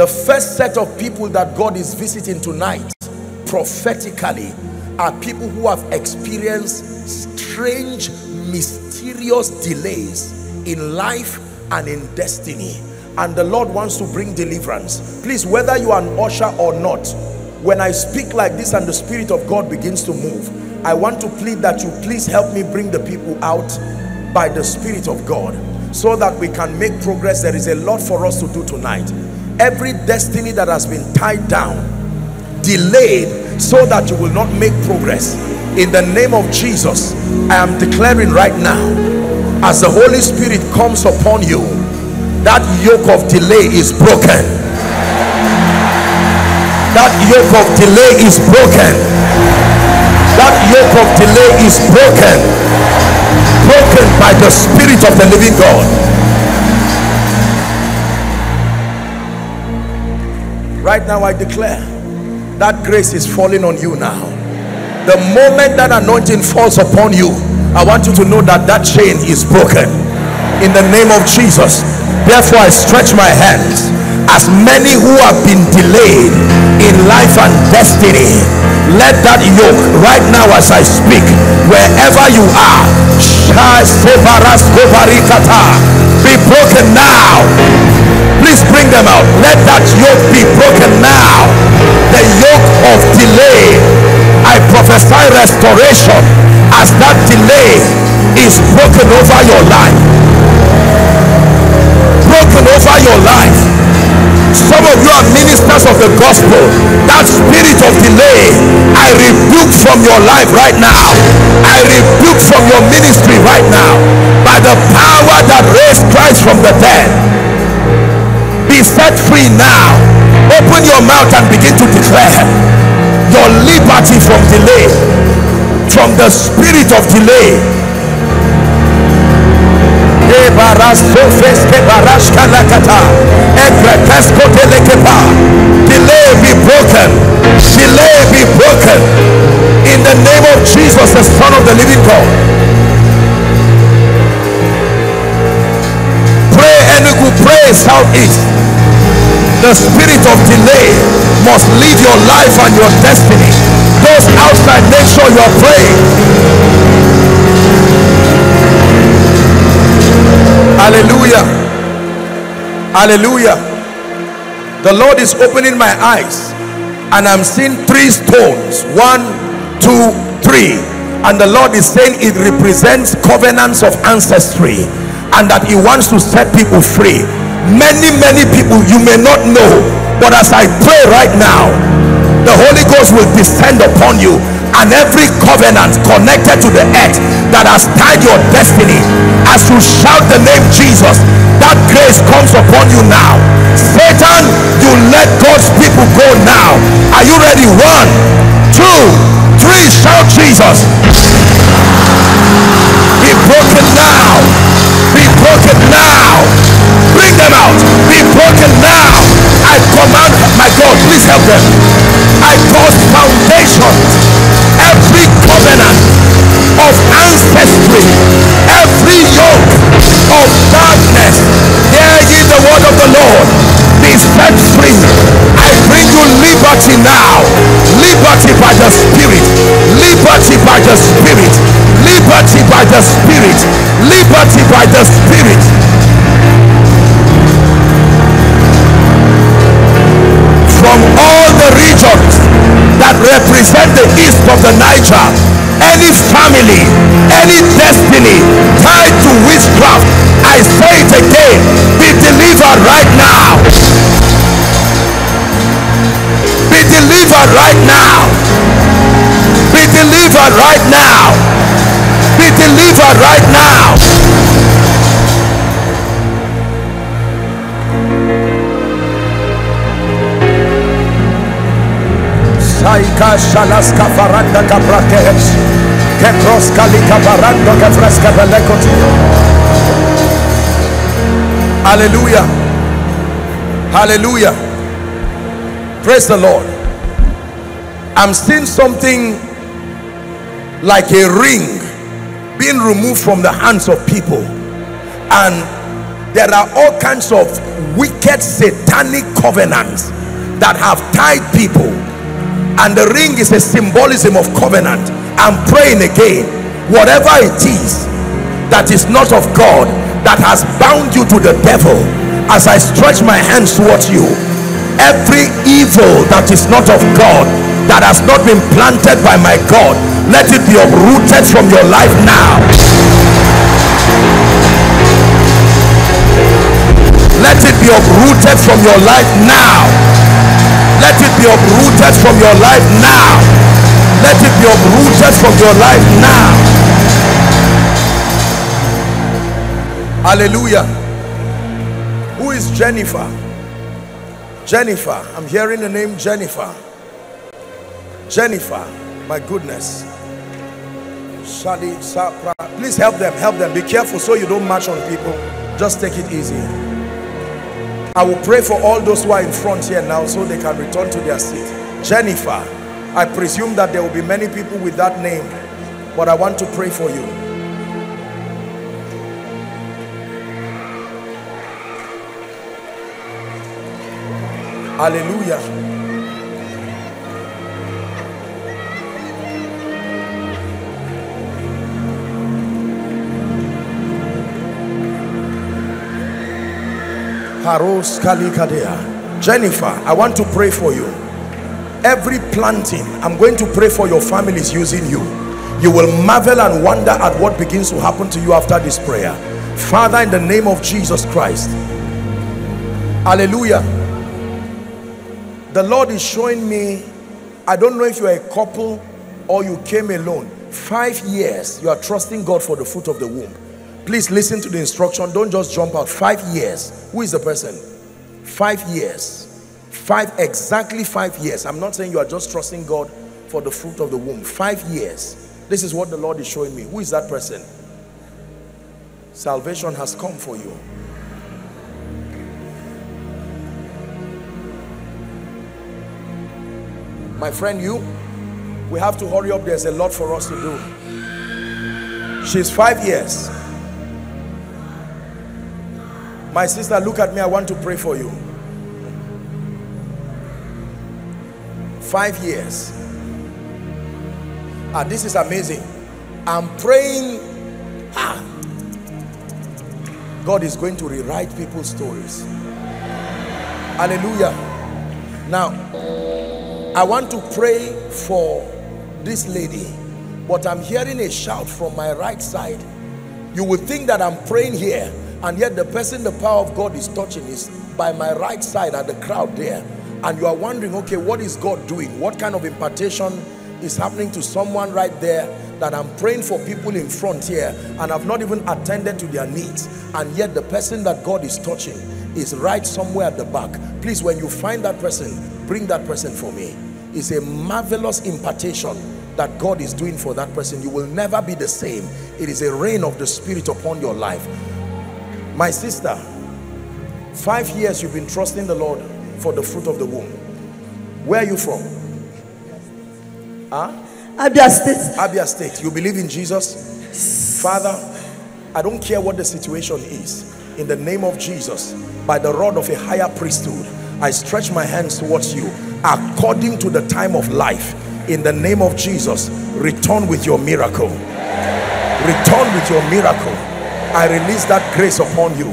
the first set of people that God is visiting tonight prophetically are people who have experienced strange mysterious delays in life and in destiny. And the Lord wants to bring deliverance. Please whether you are an usher or not when I speak like this and the Spirit of God begins to move I want to plead that you please help me bring the people out by the Spirit of God so that we can make progress. There is a lot for us to do tonight every destiny that has been tied down delayed so that you will not make progress. In the name of Jesus I am declaring right now as the Holy Spirit comes upon you that yoke of delay is broken. That yoke of delay is broken. That yoke of delay is broken. Broken by the spirit of the living God right now I declare that grace is falling on you now. The moment that anointing falls upon you I want you to know that that chain is broken. In the name of Jesus therefore I stretch my hands. As many who have been delayed in life and destiny let that yoke right now as I speak wherever you are be broken now. Please bring them out. Let that yoke be broken now. The yoke of delay. I prophesy restoration as that delay is broken over your life. Broken over your life some of you are ministers of the gospel. That spirit of delay i rebuke from your life right now. I rebuke from your ministry right now by the power that raised christ from the dead. Be set free now. Open your mouth and begin to declare your liberty from delay from the spirit of delay. Delay pray southeast the spirit of delay must leave your life and your destiny. Those outside make sure you are praying. Hallelujah. Hallelujah. The lord is opening my eyes and i'm seeing three stones. One two three. And the lord is saying it represents covenants of ancestry and that he wants to set people free many many people you may not know but as i pray right now the holy ghost will descend upon you and every covenant connected to the earth that has tied your destiny as you shout the name jesus that grace comes upon you now. Satan you let god's people go now. Are you ready? One two three shout jesus. Be broken now. Be broken now them out. Be broken now. I command my god please help them. I cause foundations every covenant of ancestry every yoke of darkness. Hear ye the word of the lord. Be set free. I bring you liberty now. Liberty by the spirit. Liberty by the spirit. Liberty by the spirit. Liberty by the spirit from all the regions that represent the east of the Niger. Any family any destiny tied to witchcraft I say it again be delivered right now. Be delivered right now. Be delivered right now. Be delivered right now Laika shalas kafaranda kaprates. Kepros kalika barando kefreska belekoti. Hallelujah. Hallelujah. Praise the Lord. I'm seeing something like a ring being removed from the hands of people and there are all kinds of wicked satanic covenants that have tied people and the ring is a symbolism of covenant. I'm praying again. Whatever it is that is not of god that has bound you to the devil as i stretch my hands towards you every evil that is not of god that has not been planted by my God let it be uprooted from your life now. Let it be uprooted from your life now let it be uprooted from your life now let it be uprooted from your life now hallelujah who is Jennifer Jennifer I'm hearing the name Jennifer Jennifer, my goodness. Please help them, help them. Be careful so you don't march on people. Just take it easy. I will pray for all those who are in front here now so they can return to their seat. Jennifer, I presume that there will be many people with that name, but I want to pray for you. Hallelujah. Jennifer, I want to pray for you. Every planting, I'm going to pray for your families using you. You will marvel and wonder at what begins to happen to you after this prayer. Father, in the name of Jesus Christ. Hallelujah. The Lord is showing me, I don't know if you're a couple or you came alone. Five years, you are trusting God for the fruit of the womb Please listen to the instruction. Don't just jump out. Five years. Who is the person? Five years. Five, exactly five years. I'm not saying you are just trusting God for the fruit of the womb. Five years. This is what the Lord is showing me. Who is that person? Salvation has come for you. My friend, you, we have to hurry up. There's a lot for us to do. She's five years. My sister, look at me. I want to pray for you. Five years. Ah, this is amazing. I'm praying. Ah, God is going to rewrite people's stories. Hallelujah. Now, I want to pray for this lady, but I'm hearing a shout from my right side. You would think that I'm praying here and yet the person the power of God is touching is by my right side at the crowd there. And you are wondering okay what is God doing? What kind of impartation is happening to someone right there that I'm praying for people in front here and I've not even attended to their needs? And yet the person that God is touching is right somewhere at the back. Please when you find that person bring that person for me. It's a marvelous impartation that God is doing for that person. You will never be the same. It is a reign of the spirit upon your life my sister, five years you've been trusting the Lord for the fruit of the womb. Where are you from? Huh? Abia State. Abia State. You believe in Jesus? Father, I don't care what the situation is. In the name of Jesus, by the rod of a higher priesthood, I stretch my hands towards you according to the time of life. In the name of Jesus, return with your miracle. Return with your miracle I release that grace upon you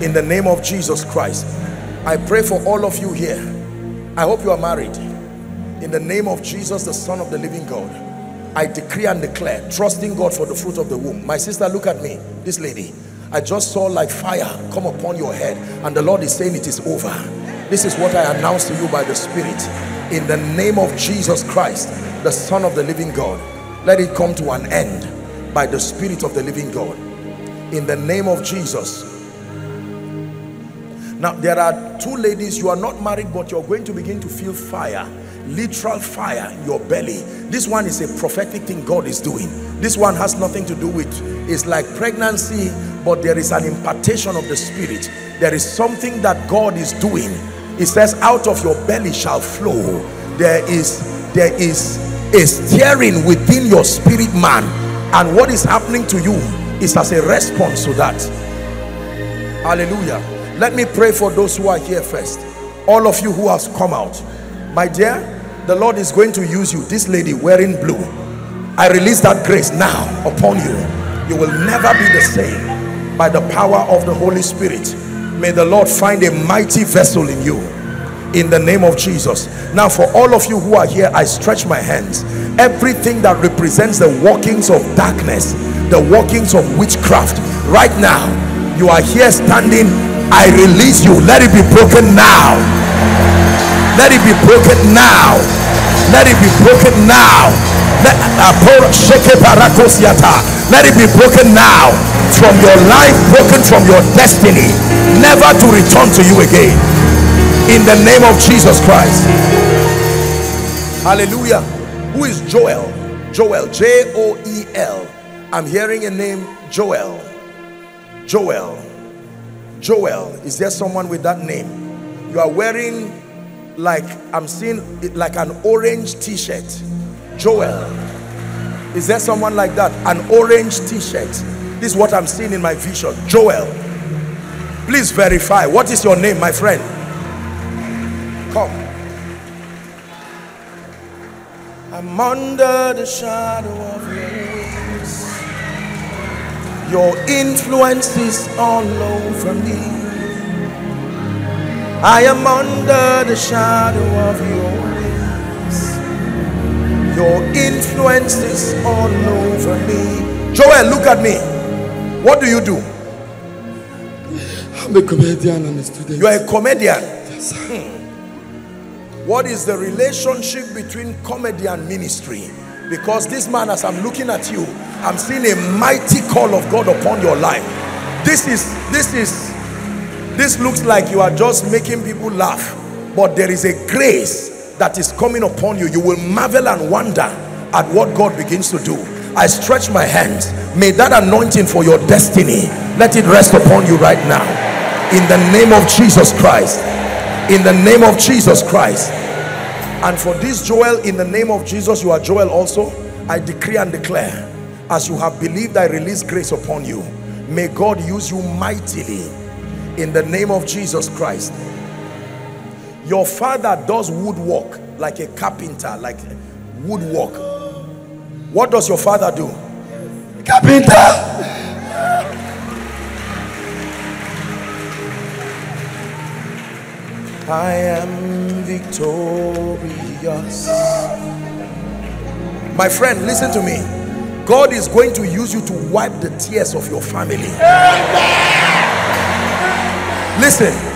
in the name of Jesus Christ. I pray for all of you here. I hope you are married. In the name of Jesus, the Son of the living God, I decree and declare, trusting God for the fruit of the womb. My sister, look at me, this lady. I just saw like fire come upon your head and the Lord is saying it is over. This is what I announce to you by the Spirit. In the name of Jesus Christ, the Son of the living God, let it come to an end by the Spirit of the living God in the name of Jesus. Now there are two ladies you are not married but you're going to begin to feel fire literal fire in your belly. This one is a prophetic thing god is doing. This one has nothing to do with it's like pregnancy but there is an impartation of the spirit. There is something that god is doing. It says out of your belly shall flow. There is there is a stirring within your spirit man. And what is happening to you is as a response to that. Hallelujah. Let me pray for those who are here first. All of you who has come out. My dear the lord is going to use you. This lady wearing blue i release that grace now upon you. You will never be the same by the power of the holy spirit. May the lord find a mighty vessel in you. In the name of jesus. Now for all of you who are here i stretch my hands. Everything that represents the workings of darkness the workings of witchcraft. Right now you are here standing. I release you. Let it be broken now. Let it be broken now. Let it be broken now. Let, uh, let it be broken now. From your life broken from your destiny. Never to return to you again. In the name of jesus christ. Hallelujah. Who is joel? Joel j-o-e-l i'm hearing a name joel. Joel. Joel. Is there someone with that name? You are wearing like I'm seeing it like an orange t-shirt. Joel. Is there someone like that? An orange t-shirt. This is what I'm seeing in my vision. Joel. Please verify. What is your name my friend? Come. I'm under the shadow of your your influence is all over me I am under the shadow of your wings. Your influence is all over me. Joel, look at me. What do you do? I'm a comedian and a student. You are a comedian. Yes, hmm. What is the relationship between comedy and ministry? Because this man, as I'm looking at you, I'm seeing a mighty call of God upon your life. This is this is this looks like you are just making people laugh but there is a grace that is coming upon you. You will marvel and wonder at what God begins to do. I stretch my hands. May that anointing for your destiny let it rest upon you right now. In the name of Jesus Christ. In the name of Jesus Christ and for this Joel in the name of Jesus you are Joel also I decree and declare as you have believed I release grace upon you. May God use you mightily in the name of Jesus Christ. Your father does woodwork like a carpenter like woodwork. What does your father do? Carpenter! I am victorious. My friend listen to me. God is going to use you to wipe the tears of your family. Listen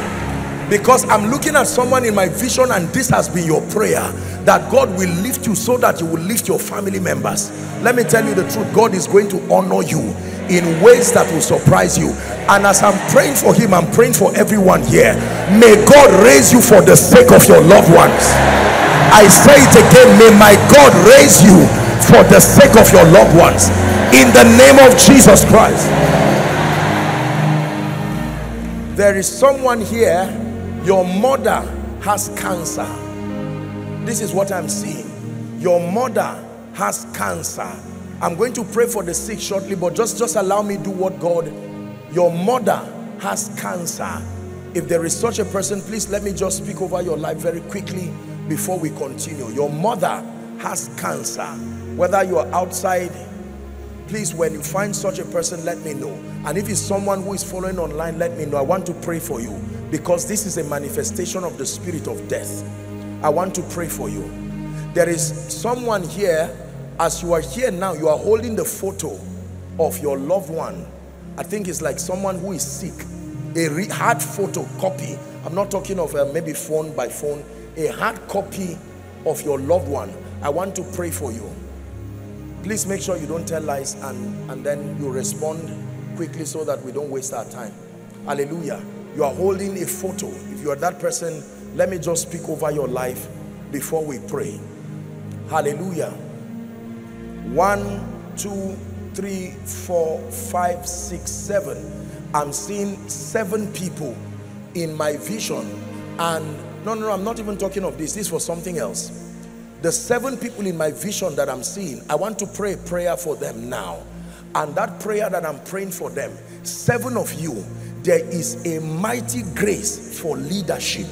because I'm looking at someone in my vision and this has been your prayer that God will lift you so that you will lift your family members. Let me tell you the truth. God is going to honor you in ways that will surprise you. And as I'm praying for him I'm praying for everyone here. May God raise you for the sake of your loved ones. I say it again. May my God raise you for the sake of your loved ones. In the name of Jesus Christ. There is someone here your mother has cancer. This is what i'm seeing. Your mother has cancer. I'm going to pray for the sick shortly but just just allow me do what god your mother has cancer. If there is such a person please let me just speak over your life very quickly before we continue. Your mother has cancer. Whether you are outside please when you find such a person let me know. And if it's someone who is following online let me know. I want to pray for you because this is a manifestation of the spirit of death. I want to pray for you. There is someone here as you are here now you are holding the photo of your loved one. I think it's like someone who is sick. A hard photo copy. I'm not talking of uh, maybe phone by phone. A hard copy of your loved one. I want to pray for you. Please make sure you don't tell lies and and then you respond quickly so that we don't waste our time. Hallelujah you are holding a photo if you are that person let me just speak over your life before we pray. Hallelujah. One, two, three, four, five, six, seven. I'm seeing seven people in my vision. And no, no, no, I'm not even talking of this. This was something else. The seven people in my vision that I'm seeing, I want to pray a prayer for them now. And that prayer that I'm praying for them, seven of you, there is a mighty grace for leadership.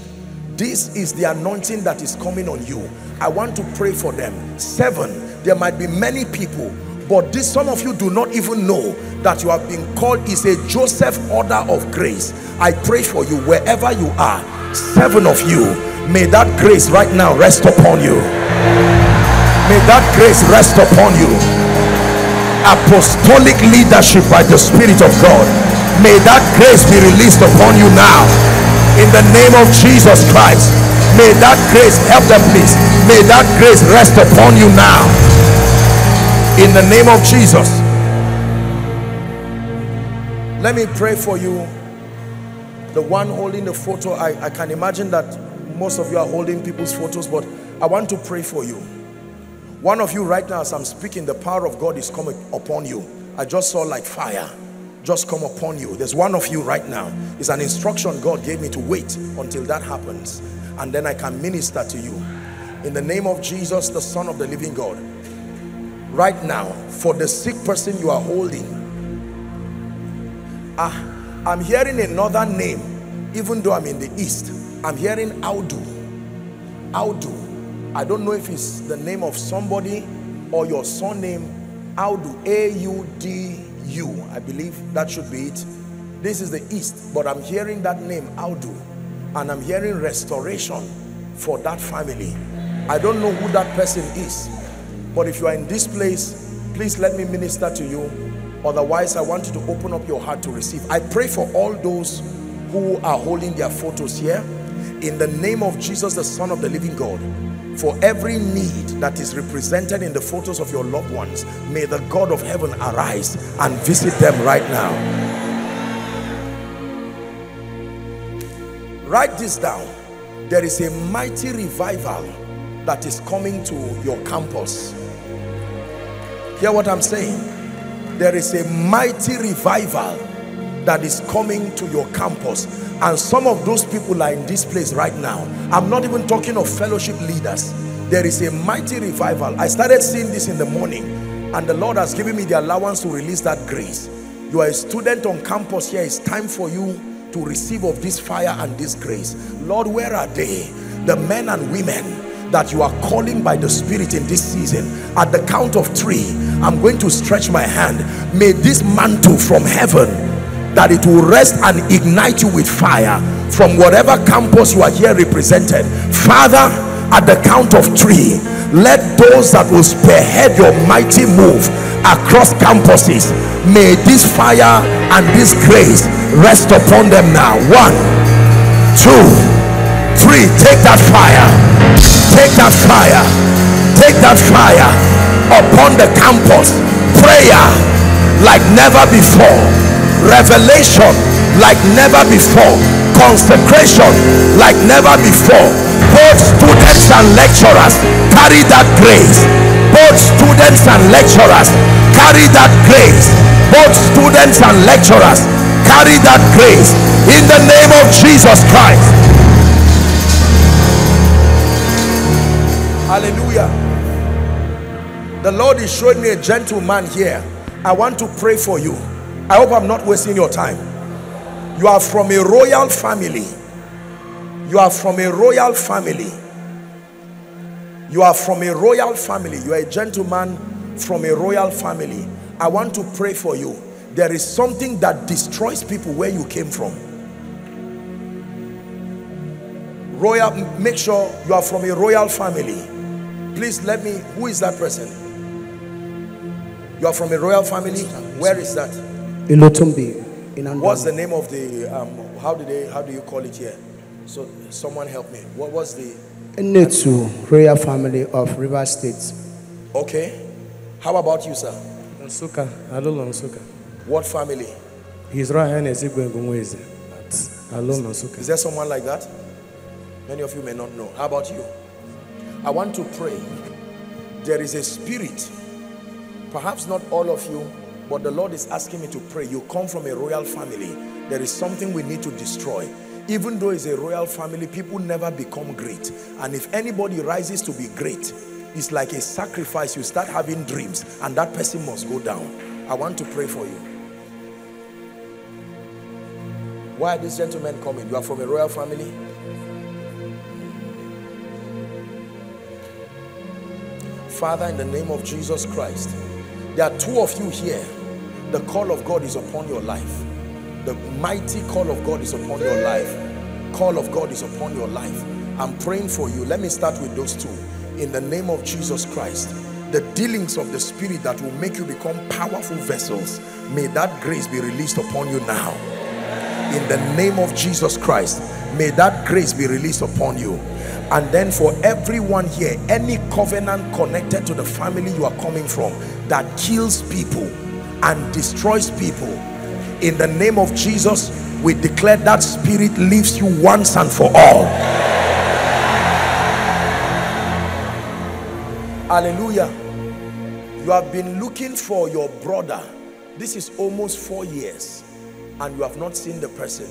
This is the anointing that is coming on you. I want to pray for them. Seven, there might be many people, but this some of you do not even know that you have been called is a Joseph order of grace. I pray for you wherever you are. Seven of you, may that grace right now rest upon you. May that grace rest upon you. Apostolic leadership by the Spirit of God. May that grace be released upon you now. In the name of Jesus Christ. May that grace help them please. May that grace rest upon you now. In the name of Jesus. Let me pray for you. The one holding the photo, I, I can imagine that most of you are holding people's photos, but I want to pray for you. One of you right now, as I'm speaking, the power of God is coming upon you. I just saw like fire just come upon you. There's one of you right now. It's an instruction God gave me to wait until that happens. And then I can minister to you. In the name of Jesus, the Son of the living God. Right now, for the sick person you are holding, ah, I'm hearing another name, even though I'm in the east. I'm hearing Audu. Audu. I don't know if it's the name of somebody or your surname. Audu. A-U-D-U. I believe that should be it. This is the east, but I'm hearing that name, Audu. And I'm hearing restoration for that family. I don't know who that person is. But if you are in this place, please let me minister to you Otherwise, I want you to open up your heart to receive. I pray for all those who are holding their photos here. In the name of Jesus, the Son of the living God, for every need that is represented in the photos of your loved ones, may the God of heaven arise and visit them right now. Write this down. There is a mighty revival that is coming to your campus. Hear what I'm saying? there is a mighty revival that is coming to your campus. And some of those people are in this place right now. I'm not even talking of fellowship leaders. There is a mighty revival. I started seeing this in the morning and the lord has given me the allowance to release that grace. You are a student on campus here. It's time for you to receive of this fire and this grace. Lord where are they? The men and women that you are calling by the spirit in this season. At the count of three i'm going to stretch my hand. May this mantle from heaven that it will rest and ignite you with fire from whatever campus you are here represented. Father at the count of three let those that will spearhead your mighty move across campuses may this fire and this grace rest upon them now. One two three take that fire take that fire take that fire upon the campus. Prayer like never before revelation like never before. Consecration like never before. Both students and lecturers carry that grace. Both students and lecturers carry that grace. Both students and lecturers carry that grace. In the name of jesus christ. Hallelujah. The lord is showing me a gentleman here. I want to pray for you i hope i'm not wasting your time. You are from a royal family. You are from a royal family. You are from a royal family. You are a gentleman from a royal family. I want to pray for you. There is something that destroys people where you came from. Royal make sure you are from a royal family. Please let me who is that person? You are from a royal family? Where is that. What's the name of the um how do they how do you call it here? So someone help me. What was the? Nnetu royal family of River State. okay. How about you sir? Nsukka, Alụlọ Nsukka. what family? His Royal Highness Igwe Ngonweze at Alụlọ is there someone like that? Many of you may not know. How about you? I want to pray. There is a spirit, perhaps not all of you, but the Lord is asking me to pray. You come from a royal family. There is something we need to destroy. Even though it's a royal family, people never become great. And if anybody rises to be great, it's like a sacrifice. You start having dreams and that person must go down. I want to pray for you. Why are these gentlemen coming? You are from a royal family? Father, in the name of Jesus Christ, there are two of you here. The call of God is upon your life. The mighty call of God is upon your life. Call of God is upon your life. I'm praying for you. Let me start with those two. In the name of Jesus Christ, the dealings of the Spirit that will make you become powerful vessels, may that grace be released upon you now in the name of Jesus Christ may that grace be released upon you and then for everyone here any covenant connected to the family you are coming from that kills people and destroys people. In the name of Jesus we declare that spirit leaves you once and for all. Hallelujah. You have been looking for your brother. This is almost four years and you have not seen the person.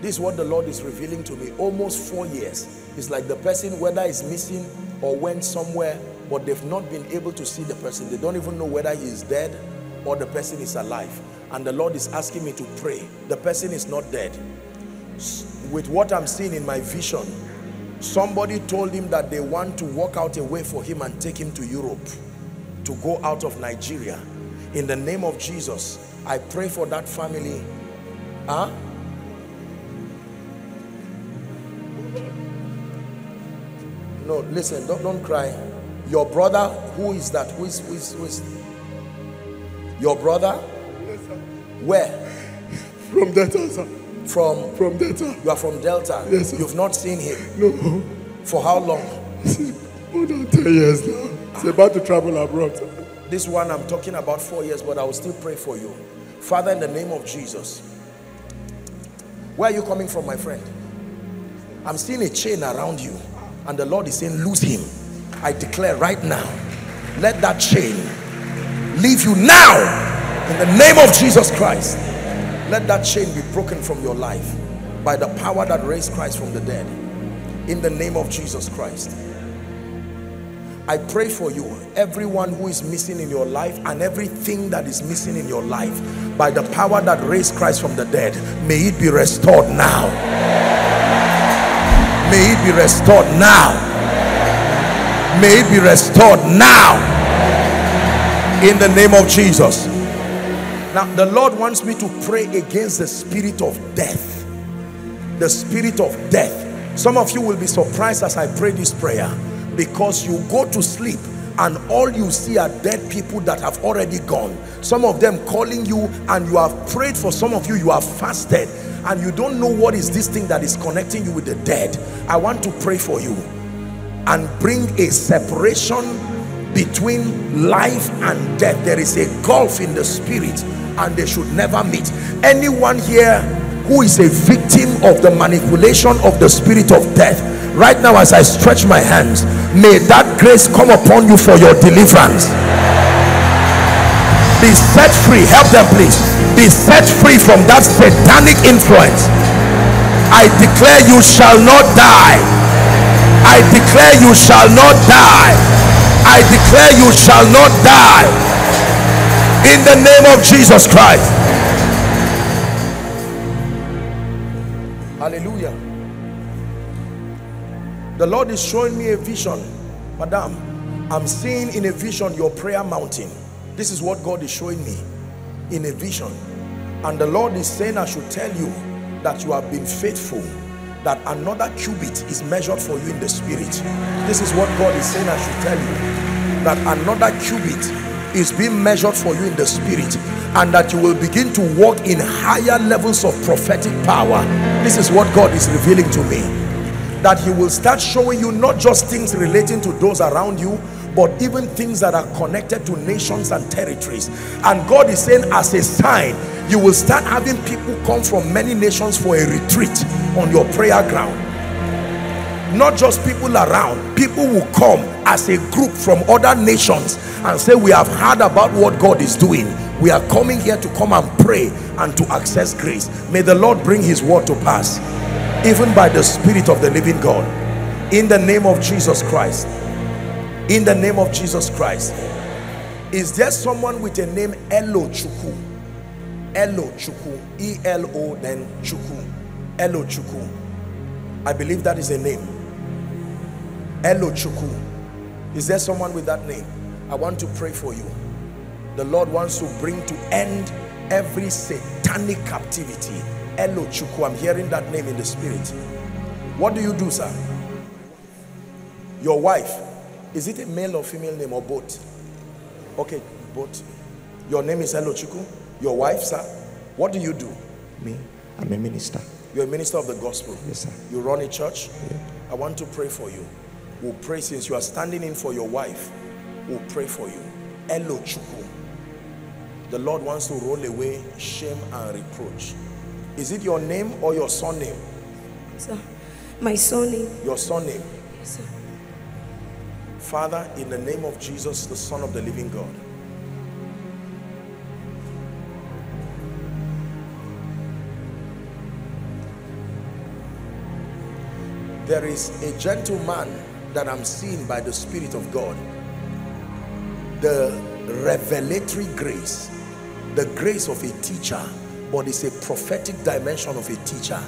This is what the Lord is revealing to me. Almost four years. It's like the person whether is missing or went somewhere but they've not been able to see the person they don't even know whether he is dead or the person is alive and the Lord is asking me to pray the person is not dead with what I'm seeing in my vision somebody told him that they want to walk out a way for him and take him to Europe to go out of Nigeria in the name of Jesus I pray for that family. Huh? No, listen, don't, don't cry. Your brother, who is that? Who is, who is, who is? Your brother? Yes, sir. Where? From Delta, sir. From? From Delta. You are from Delta? Yes, sir. You've not seen him? No. For how long? More than 10 years now. He's about to travel abroad. Sir. This one I'm talking about four years, but I will still pray for you. Father, in the name of Jesus. Where are you coming from, my friend? I'm seeing a chain around you. And the Lord is saying, lose him. I declare right now, let that chain leave you now. In the name of Jesus Christ. Let that chain be broken from your life by the power that raised Christ from the dead. In the name of Jesus Christ. I pray for you, everyone who is missing in your life and everything that is missing in your life by the power that raised Christ from the dead, may it be restored now. May it be restored now. May it be restored now. In the name of Jesus. Now, the Lord wants me to pray against the spirit of death. The spirit of death. Some of you will be surprised as I pray this prayer because you go to sleep and all you see are dead people that have already gone some of them calling you and you have prayed for some of you you have fasted and you don't know what is this thing that is connecting you with the dead i want to pray for you and bring a separation between life and death. There is a gulf in the spirit and they should never meet. Anyone here who is a victim of the manipulation of the spirit of death right now as I stretch my hands may that grace come upon you for your deliverance. Be set free. Help them please. Be set free from that satanic influence. I declare you shall not die I declare you shall not die I declare you shall not die in the name of Jesus Christ hallelujah the Lord is showing me a vision. Madam, I'm seeing in a vision your prayer mountain. This is what God is showing me in a vision. And the Lord is saying I should tell you that you have been faithful. That another cubit is measured for you in the spirit. This is what God is saying I should tell you. That another cubit is being measured for you in the spirit. And that you will begin to walk in higher levels of prophetic power. This is what God is revealing to me that he will start showing you not just things relating to those around you but even things that are connected to nations and territories. And God is saying as a sign you will start having people come from many nations for a retreat on your prayer ground. Not just people around people will come as a group from other nations and say we have heard about what God is doing. We are coming here to come and pray and to access grace. May the Lord bring his word to pass even by the spirit of the living God. In the name of Jesus Christ in the name of Jesus Christ. Is there someone with a name Elo Chuku Elo Chuku E-L-O then Chuku Elo Chuku I believe that is a name. Elo Chuku is there someone with that name? I want to pray for you. The Lord wants to bring to end every satanic captivity. Elo Chuku I'm hearing that name in the spirit. What do you do sir? Your wife is it a male or female name or both? Okay both. Your name is Elo Chuku your wife sir. What do you do? Me, I'm a minister. you're a minister of the gospel. Yes, sir. you run a church? Yeah. I want to pray for you. We'll pray since you are standing in for your wife. We'll pray for you. Elo Chuku the Lord wants to roll away shame and reproach. Is it your name or your surname? Sir, my surname. your surname. Yes, sir. Father in the name of Jesus the son of the living God. There is a gentleman that I'm seeing by the Spirit of God. The revelatory grace the grace of a teacher but it's a prophetic dimension of a teacher.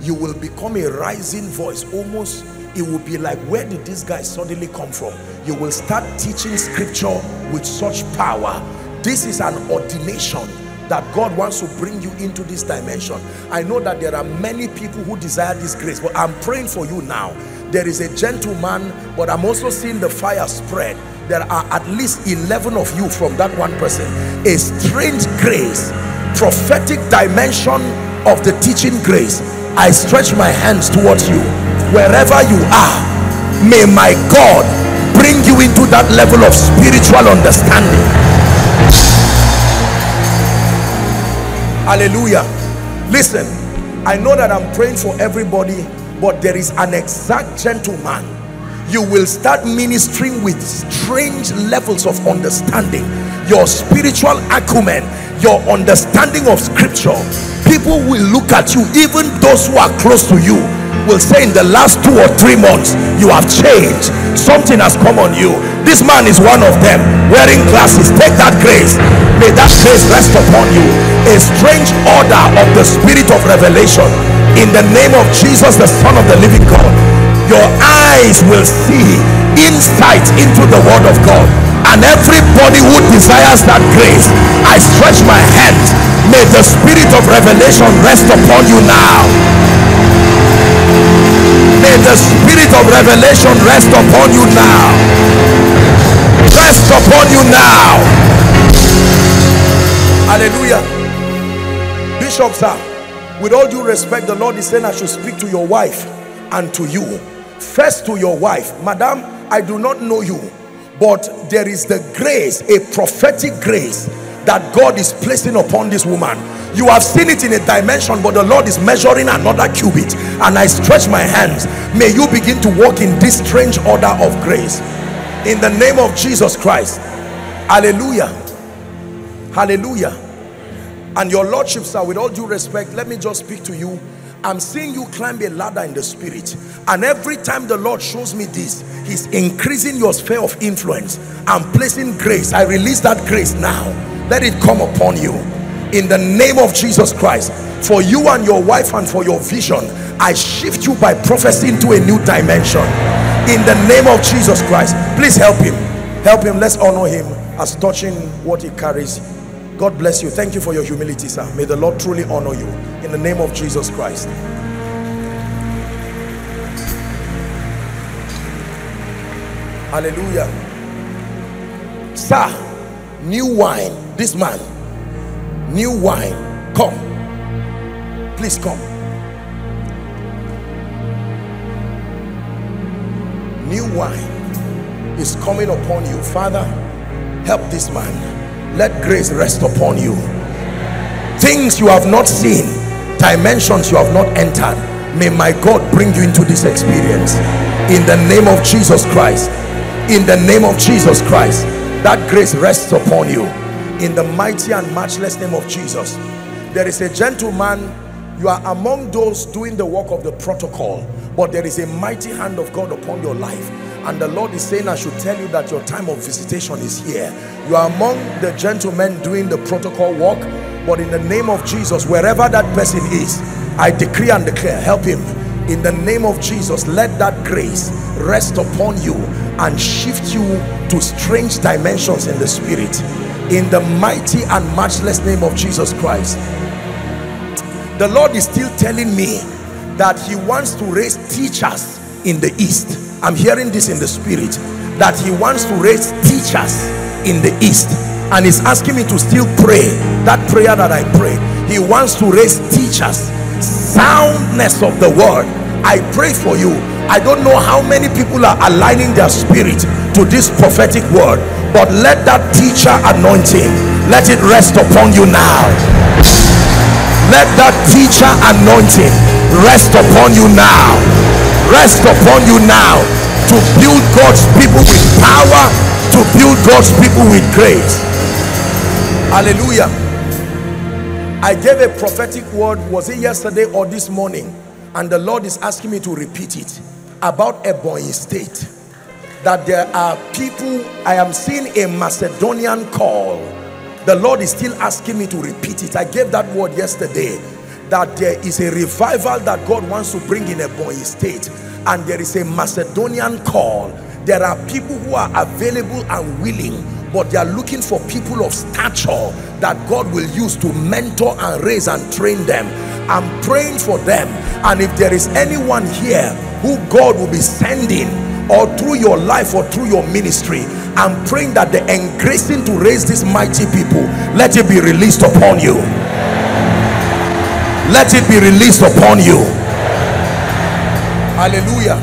You will become a rising voice almost it will be like where did this guy suddenly come from? You will start teaching scripture with such power. This is an ordination that God wants to bring you into this dimension. I know that there are many people who desire this grace but I'm praying for you now. There is a gentleman but I'm also seeing the fire spread. There are at least 11 of you from that one person. A strange grace prophetic dimension of the teaching grace. I stretch my hands towards you wherever you are may my God bring you into that level of spiritual understanding. Hallelujah. Listen I know that I'm praying for everybody but there is an exact gentleman. You will start ministering with strange levels of understanding. Your spiritual acumen your understanding of scripture. People will look at you even those who are close to you will say in the last two or three months you have changed. Something has come on you. This man is one of them wearing glasses. Take that grace. May that grace rest upon you. A strange order of the spirit of revelation. In the name of jesus the son of the living god your eyes will see insight into the word of god and everybody who desires that grace i stretch my hand. May the spirit of revelation rest upon you now. May the spirit of revelation rest upon you now. Rest upon you now. Hallelujah. Bishop sir with all due respect the lord is saying i should speak to your wife and to you. First to your wife. Madam i do not know you but there is the grace a prophetic grace that god is placing upon this woman. You have seen it in a dimension but the lord is measuring another cubit. And i stretch my hands. May you begin to walk in this strange order of grace. In the name of jesus christ. Hallelujah. Hallelujah. And your lordship sir with all due respect let me just speak to you i'm seeing you climb a ladder in the spirit. And every time the lord shows me this he's increasing your sphere of influence and placing grace. I release that grace now. Let it come upon you. In the name of jesus christ for you and your wife and for your vision i shift you by prophecy into a new dimension. In the name of jesus christ please help him. Help him. Let's honor him as touching what he carries God bless you. Thank you for your humility, sir. May the Lord truly honor you in the name of Jesus Christ. Hallelujah. Sir, new wine. This man, new wine. Come. Please come. New wine is coming upon you. Father, help this man let grace rest upon you. Things you have not seen dimensions you have not entered may my God bring you into this experience. In the name of Jesus Christ in the name of Jesus Christ that grace rests upon you. In the mighty and matchless name of Jesus there is a gentleman you are among those doing the work of the protocol but there is a mighty hand of God upon your life and the Lord is saying I should tell you that your time of visitation is here. You are among the gentlemen doing the protocol work but in the name of Jesus wherever that person is I decree and declare help him. In the name of Jesus let that grace rest upon you and shift you to strange dimensions in the spirit. In the mighty and matchless name of Jesus Christ. The Lord is still telling me that he wants to raise teachers in the east I'm hearing this in the spirit that he wants to raise teachers in the east. And he's asking me to still pray. That prayer that I pray he wants to raise teachers. Soundness of the word. I pray for you. I don't know how many people are aligning their spirit to this prophetic word but let that teacher anointing let it rest upon you now. Let that teacher anointing rest upon you now rest upon you now to build God's people with power to build God's people with grace. Hallelujah. I gave a prophetic word was it yesterday or this morning? And the Lord is asking me to repeat it about Ebonyi state. That there are people I am seeing a Macedonian call. The Lord is still asking me to repeat it. I gave that word yesterday that there is a revival that God wants to bring in Ebonyi state. And there is a Macedonian call. There are people who are available and willing but they are looking for people of stature that God will use to mentor and raise and train them. I'm praying for them. And if there is anyone here who God will be sending or through your life or through your ministry I'm praying that the engracing to raise these mighty people let it be released upon you let it be released upon you. Hallelujah.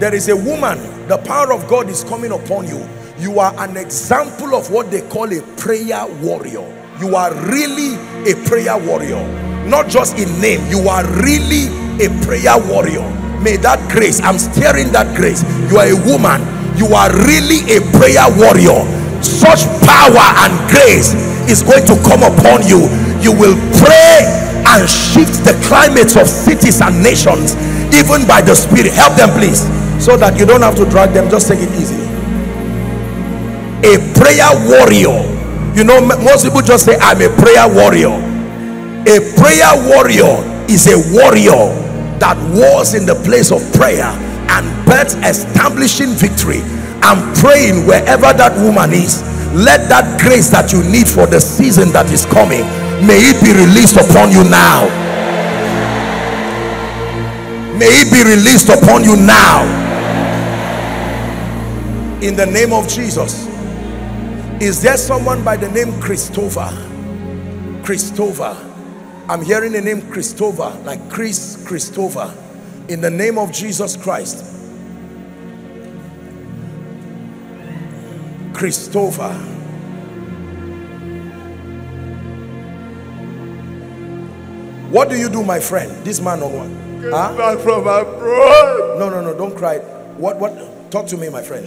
There is a woman the power of God is coming upon you. You are an example of what they call a prayer warrior. You are really a prayer warrior. Not just in name you are really a prayer warrior. May that grace i'm steering that grace. You are a woman. You are really a prayer warrior. Such power and grace is going to come upon you. You will pray and shift the climates of cities and nations even by the spirit. Help them please. So that you don't have to drag them. Just take it easy. A prayer warrior. You know most people just say i'm a prayer warrior. A prayer warrior is a warrior that was in the place of prayer and birth establishing victory i'm praying wherever that woman is. Let that grace that you need for the season that is coming may it be released upon you now. May it be released upon you now. In the name of Jesus. Is there someone by the name Christopher? Christopher. I'm hearing the name Christopher like Chris Christopher. In the name of Jesus Christ. Christopher what do you do my friend? This man or what? Huh? Back from abroad. no no no don't cry. What what? Talk to me my friend.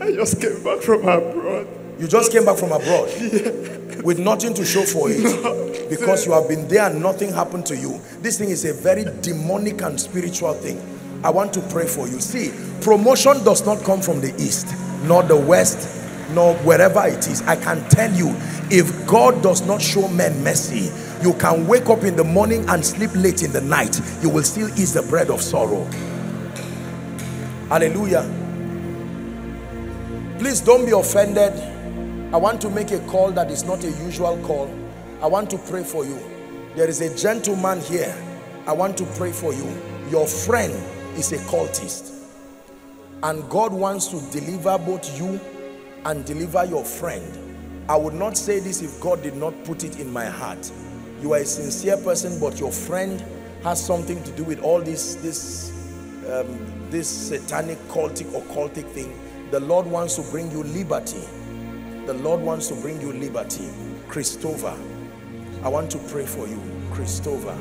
I just came back from abroad. you just came back from abroad? Yeah. with nothing to show for it? Because you have been there and nothing happened to you. This thing is a very demonic and spiritual thing. I want to pray for you. See promotion does not come from the east nor the west nor wherever it is. I can tell you if God does not show men mercy you can wake up in the morning and sleep late in the night. You will still eat the bread of sorrow. Hallelujah. Please don't be offended. I want to make a call that is not a usual call. I want to pray for you. There is a gentleman here. I want to pray for you. Your friend is a cultist. And God wants to deliver both you and deliver your friend. I would not say this if God did not put it in my heart you are a sincere person but your friend has something to do with all this this um, this satanic cultic occultic thing. The Lord wants to bring you liberty. The Lord wants to bring you liberty. Christopher I want to pray for you. Christopher.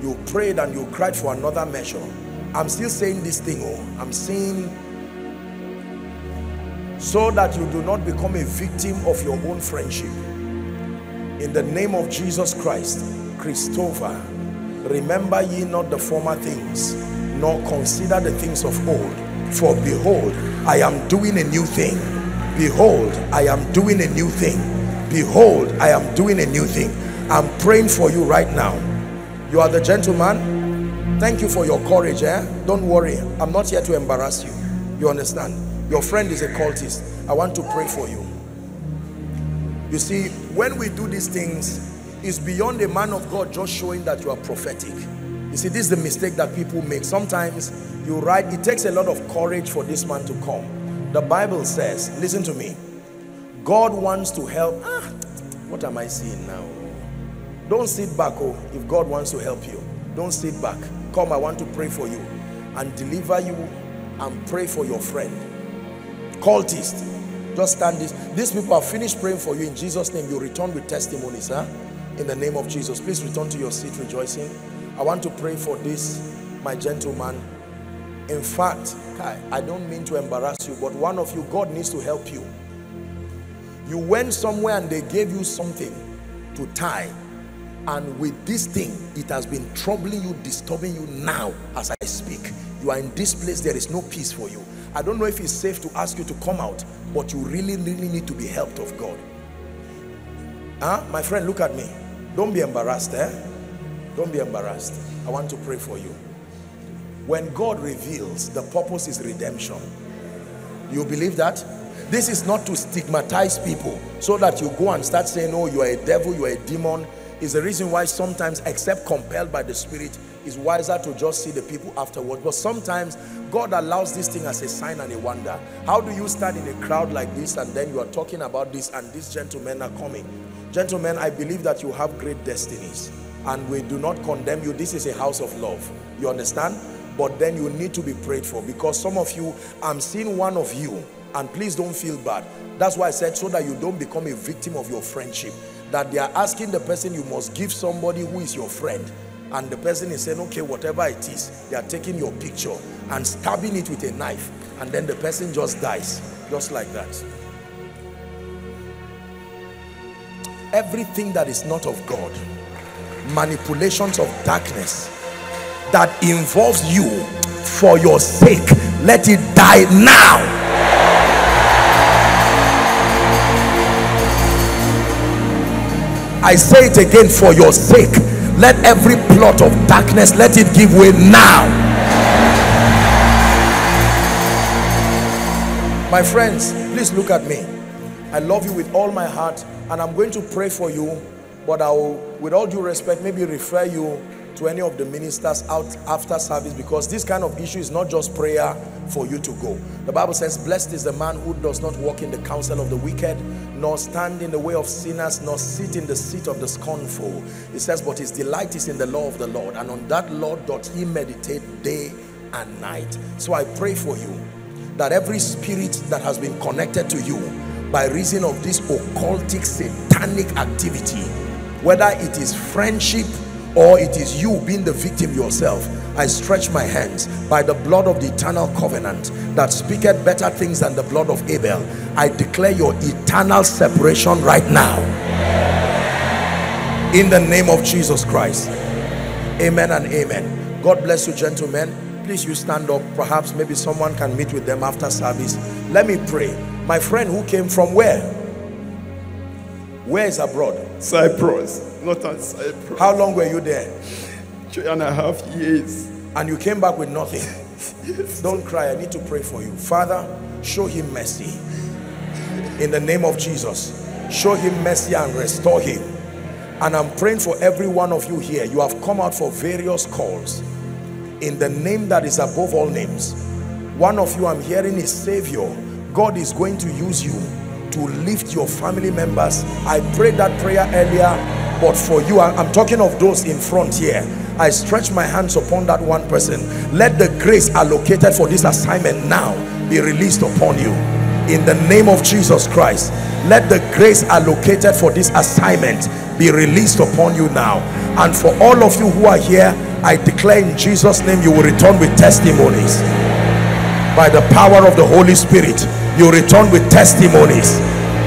You prayed and you cried for another measure. I'm still saying this thing, oh, I'm saying so that you do not become a victim of your own friendship. In the name of Jesus Christ, Christopher, remember ye not the former things, nor consider the things of old. For behold, I am doing a new thing. Behold, I am doing a new thing. Behold, I am doing a new thing. I'm praying for you right now. You are the gentleman. Thank you for your courage. Eh? Don't worry. I'm not here to embarrass you. You understand? Your friend is a cultist. I want to pray for you. You see, when we do these things, it's beyond a man of God just showing that you are prophetic. You see, this is the mistake that people make. Sometimes you write, it takes a lot of courage for this man to come. The Bible says, listen to me, God wants to help. Ah, what am I seeing now? Don't sit back, oh, if God wants to help you. Don't sit back. Come, I want to pray for you and deliver you and pray for your friend. Cultist, just stand this. These people have finished praying for you in Jesus' name. You return with testimonies, huh? In the name of Jesus. Please return to your seat rejoicing. I want to pray for this, my gentleman. In fact, I don't mean to embarrass you, but one of you, God needs to help you. You went somewhere and they gave you something to tie. And with this thing, it has been troubling you, disturbing you now as I speak. You are in this place, there is no peace for you. I don't know if it's safe to ask you to come out, but you really, really need to be helped of God. Huh? My friend, look at me. Don't be embarrassed, eh? Don't be embarrassed. I want to pray for you. When God reveals, the purpose is redemption. You believe that? This is not to stigmatize people so that you go and start saying, oh, you are a devil, you are a demon. Is the reason why sometimes, except compelled by the Spirit, it's wiser to just see the people afterwards. But sometimes God allows this thing as a sign and a wonder. How do you stand in a crowd like this and then you are talking about this and these gentlemen are coming? Gentlemen, I believe that you have great destinies and we do not condemn you. This is a house of love. You understand? But then you need to be prayed for because some of you, I'm seeing one of you and please don't feel bad. That's why I said so that you don't become a victim of your friendship. That they are asking the person you must give somebody who is your friend. And the person is saying, okay, whatever it is, they are taking your picture and stabbing it with a knife. And then the person just dies, just like that. Everything that is not of God manipulations of darkness that involves you for your sake let it die now I say it again for your sake let every plot of darkness let it give way now. My friends please look at me. I love you with all my heart and I'm going to pray for you but I will, with all due respect, maybe refer you to any of the ministers out after service because this kind of issue is not just prayer for you to go. The Bible says, blessed is the man who does not walk in the counsel of the wicked, nor stand in the way of sinners, nor sit in the seat of the scornful. It says, but his delight is in the law of the Lord, and on that law doth he meditate day and night. So I pray for you that every spirit that has been connected to you by reason of this occultic satanic activity whether it is friendship or it is you being the victim yourself I stretch my hands by the blood of the eternal covenant that speaketh better things than the blood of Abel. I declare your eternal separation right now. In the name of Jesus Christ. Amen and amen. God bless you gentlemen. Please you stand up. Perhaps maybe someone can meet with them after service. Let me pray. My friend who came from where? Where is abroad? Cyprus, not at Cyprus. How long were you there? Three and a half years. And you came back with nothing? yes. Don't cry, I need to pray for you. Father, show him mercy. In the name of Jesus, show him mercy and restore him. And I'm praying for every one of you here. You have come out for various calls. In the name that is above all names. One of you I'm hearing is Savior. God is going to use you to lift your family members. I prayed that prayer earlier but for you i'm talking of those in front here. I stretch my hands upon that one person. Let the grace allocated for this assignment now be released upon you. In the name of jesus christ let the grace allocated for this assignment be released upon you now. And for all of you who are here I declare in Jesus name you will return with testimonies. By the power of the Holy Spirit you return with testimonies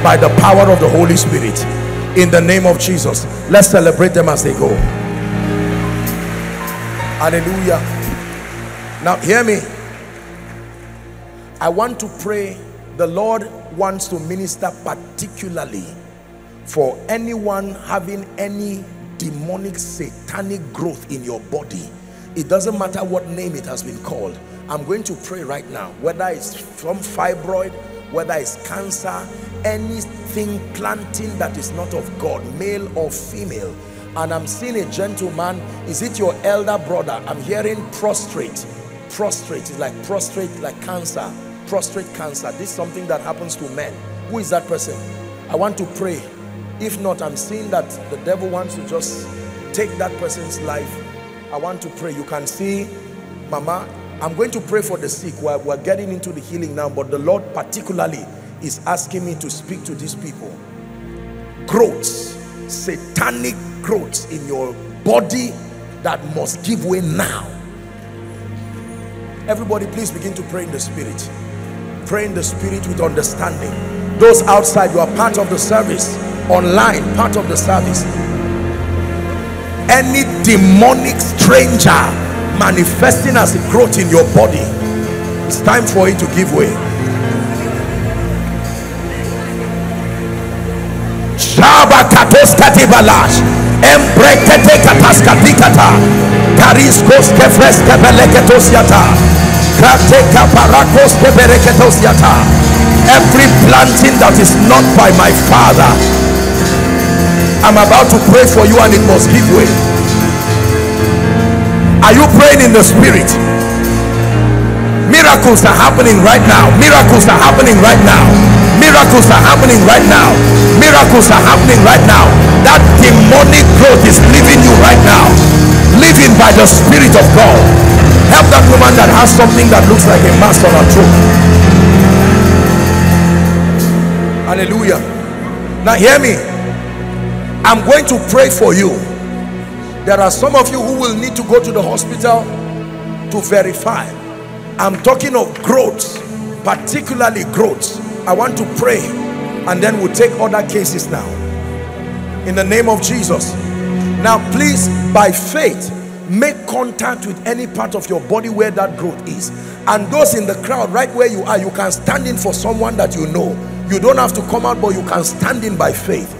by the power of the Holy Spirit. In the name of Jesus let's celebrate them as they go. Hallelujah. Now hear me. I want to pray. The Lord wants to minister particularly for anyone having any demonic satanic growth in your body. It doesn't matter what name it has been called i'm going to pray right now whether it's from fibroid whether it's cancer anything planting that is not of god male or female. And i'm seeing a gentleman. Is it your elder brother? I'm hearing prostrate. Prostrate is like prostrate like cancer. Prostrate cancer. This is something that happens to men. Who is that person? I want to pray. If not i'm seeing that the devil wants to just take that person's life. I want to pray. You can see mama i'm going to pray for the sick. We're, we're getting into the healing now but the lord particularly is asking me to speak to these people. Growths satanic growths in your body that must give way now. Everybody please begin to pray in the spirit. Pray in the spirit with understanding. Those outside you are part of the service. Online part of the service. Any demonic stranger manifesting as a growth in your body. It's time for it to give way. Kariskos parakos every planting that is not by my father i'm about to pray for you and it must give way are you praying in the spirit? Miracles are happening right now. Miracles are happening right now. Miracles are happening right now. Miracles are happening right now. That demonic growth is leaving you right now. Living by the spirit of god. Help that woman that has something that looks like a mass on her throat. Hallelujah. Now hear me. I'm going to pray for you there are some of you who will need to go to the hospital to verify. I'm talking of growths particularly growths. I want to pray and then we'll take other cases now. In the name of jesus. Now please by faith make contact with any part of your body where that growth is. And those in the crowd right where you are you can stand in for someone that you know. You don't have to come out but you can stand in by faith.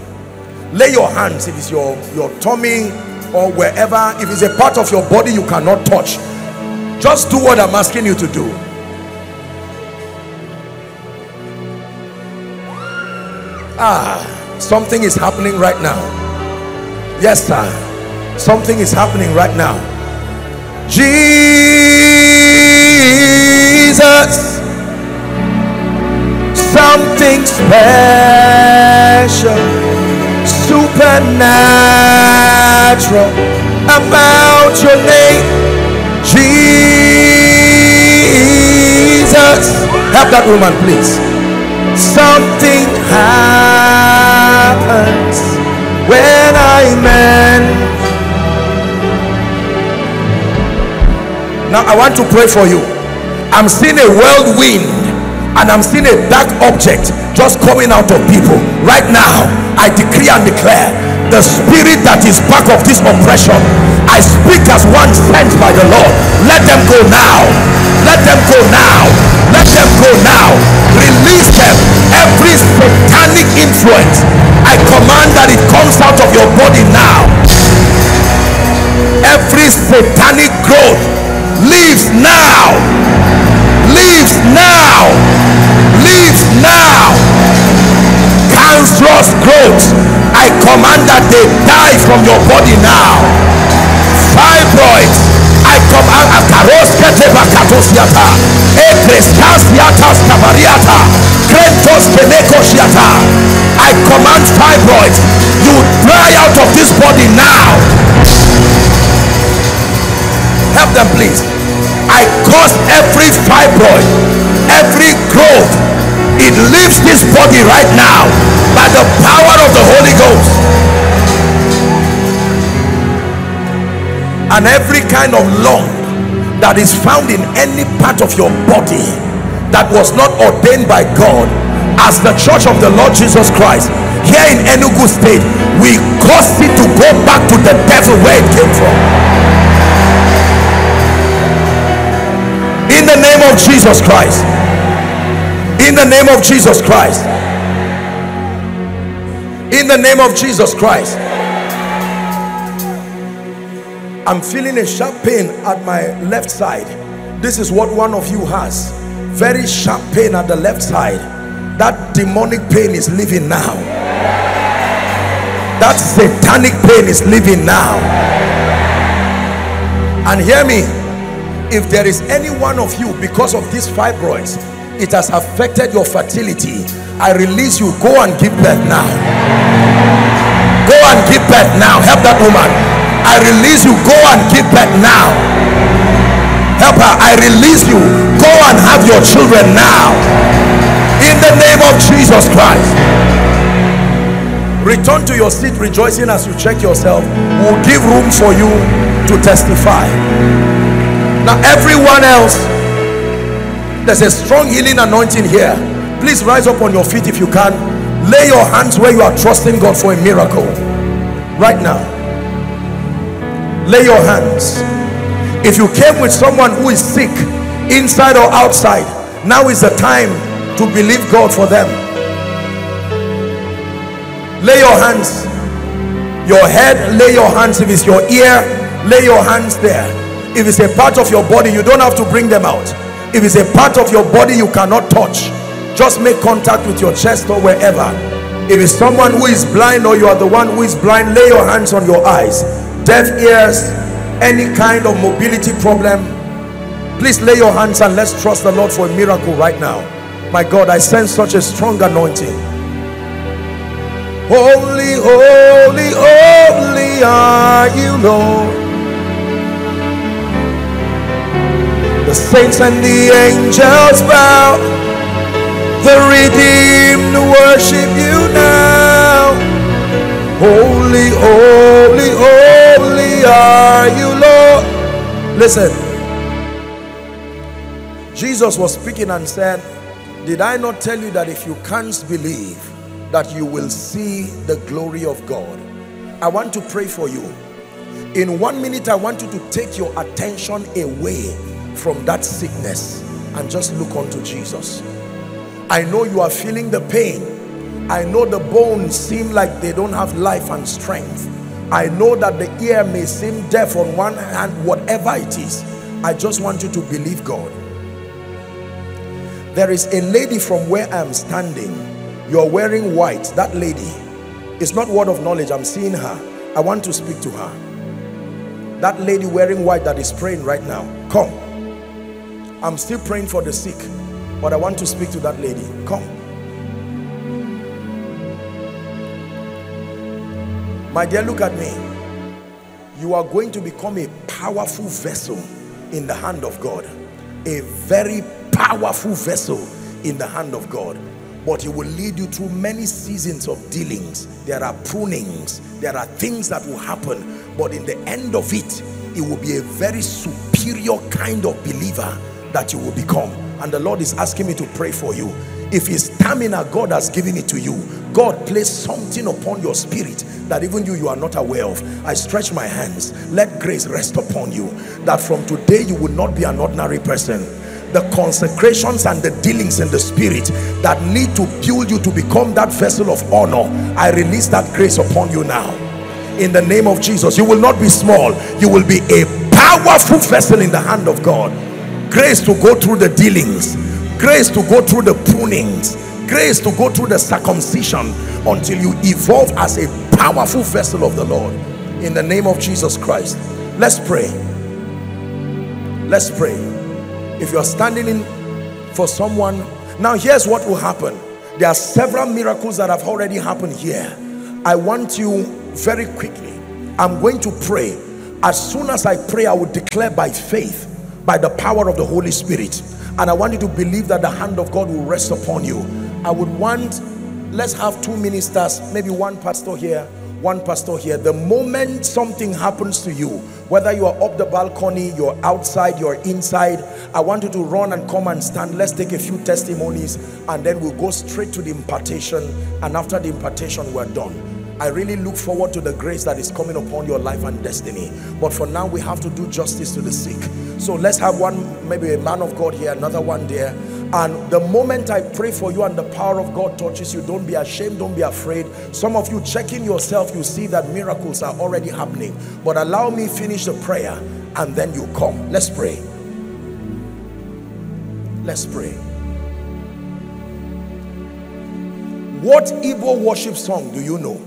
Lay your hands if it's your your tummy or wherever if it's a part of your body you cannot touch just do what i'm asking you to do. Ah something is happening right now. Yes sir. Something is happening right now. Jesus something special supernatural about your name jesus help that woman please something happens when I'm in. Now I want to pray for you. I'm seeing a whirlwind and I'm seeing a dark object just coming out of people. Right now, I decree and declare the spirit that is back of this oppression. I speak as one sent by the Lord. Let them go now. Let them go now. Let them go now. Release them. Every satanic influence, I command that it comes out of your body now. Every satanic growth leaves now. Leaves now. Leaves now. Cancerous growth, I command that they die from your body now. Fibroids, I command akaroske tebakatosiata, ekreskasiatas kabariata, krentos penekosiata. I command fibroids, you dry out of this body now. Help them, please. I cause every fibroid, every growth, it leaves this body right now by the power of the Holy Ghost. and every kind of lump that is found in any part of your body that was not ordained by God as the church of the Lord Jesus Christ here in Enugu state we cause it to go back to the devil where it came from in the name of Jesus Christ in the name of Jesus Christ in the name of Jesus Christ I'm feeling a sharp pain at my left side. This is what one of you has. Very sharp pain at the left side. That demonic pain is leaving now. That satanic pain is leaving now. And hear me, if there is any one of you because of these fibroids, it has affected your fertility, I release you, go and give birth now. Go and give birth now. Help that woman. I release you. Go and give birth now. Help her. I release you. Go and have your children now. In the name of Jesus Christ. Return to your seat rejoicing as you check yourself. We'll give room for you to testify. Now everyone else there's a strong healing anointing here. Please rise up on your feet if you can. Lay your hands where you are trusting God for a miracle. Right now. Lay your hands. If you came with someone who is sick inside or outside now is the time to believe God for them. Lay your hands. Your head lay your hands. If it's your ear lay your hands there. If it's a part of your body you don't have to bring them out if it's a part of your body you cannot touch just make contact with your chest or wherever. If it's someone who is blind or you are the one who is blind lay your hands on your eyes. Deaf ears any kind of mobility problem please lay your hands and let's trust the Lord for a miracle right now. My God I sense such a strong anointing. Holy holy holy are you Lord saints and the angels bow the redeemed worship you now holy holy holy are you, Lord? Listen. Jesus was speaking and said, Did I not tell you that if you can't believe, that you will see the glory of God? I want to pray for you. In one minute, I want you to take your attention away from that sickness and just look unto Jesus. I know you are feeling the pain. I know the bones seem like they don't have life and strength. I know that the ear may seem deaf on one hand, whatever it is. I just want you to believe God. There is a lady from where I'm standing. You're wearing white. That lady. It's not word of knowledge. I'm seeing her. I want to speak to her. That lady wearing white that is praying right now. Come. I'm still praying for the sick. But I want to speak to that lady. Come. My dear, look at me. You are going to become a powerful vessel in the hand of God. A very powerful vessel in the hand of God. But it will lead you through many seasons of dealings. There are prunings. There are things that will happen. But in the end of it, it will be a very superior kind of believer that you will become. And the Lord is asking me to pray for you. If his stamina, God has given it to you. God placed something upon your spirit that even you you are not aware of i stretch my hands let grace rest upon you that from today you will not be an ordinary person the consecrations and the dealings in the spirit that need to build you to become that vessel of honor i release that grace upon you now in the name of jesus you will not be small you will be a powerful vessel in the hand of god grace to go through the dealings. Grace to go through the prunings. Grace to go through the circumcision until you evolve as a powerful vessel of the Lord. In the name of Jesus Christ. Let's pray. Let's pray. If you're standing in for someone now here's what will happen. There are several miracles that have already happened here. I want you very quickly. I'm going to pray. As soon as I pray I will declare by faith by the power of the Holy Spirit. And I want you to believe that the hand of God will rest upon you. I would want let's have two ministers maybe one pastor here one pastor here. The moment something happens to you whether you are up the balcony you're outside you're inside i want you to run and come and stand. Let's take a few testimonies and then we'll go straight to the impartation. And after the impartation we're done. I really look forward to the grace that is coming upon your life and destiny. But for now, we have to do justice to the sick. So let's have one, maybe a man of God here, another one there. And the moment I pray for you and the power of God touches you, don't be ashamed, don't be afraid. Some of you checking yourself, you see that miracles are already happening. But allow me finish the prayer and then you come. Let's pray. Let's pray. What Igbo worship song do you know?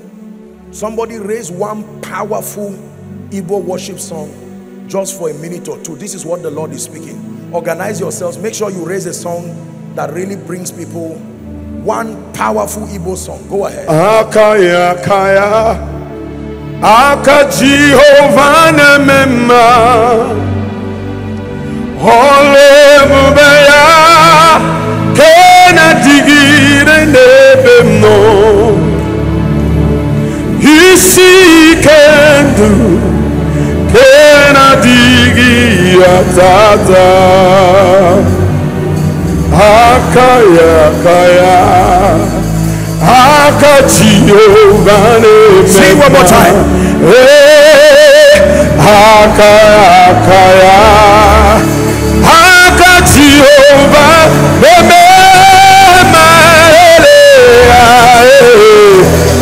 Somebody raise one powerful Igbo worship song just for a minute or two. This is what the Lord is speaking. Organize yourselves. Make sure you raise a song that really brings people one powerful Igbo song. Go ahead. Akaya kaya Aka Jehovah nebe no isi digi atata akaya kaya. Aka Jehovah Sing one more time. Eh, hey, akaya kaya. Aka Jehovah Remember,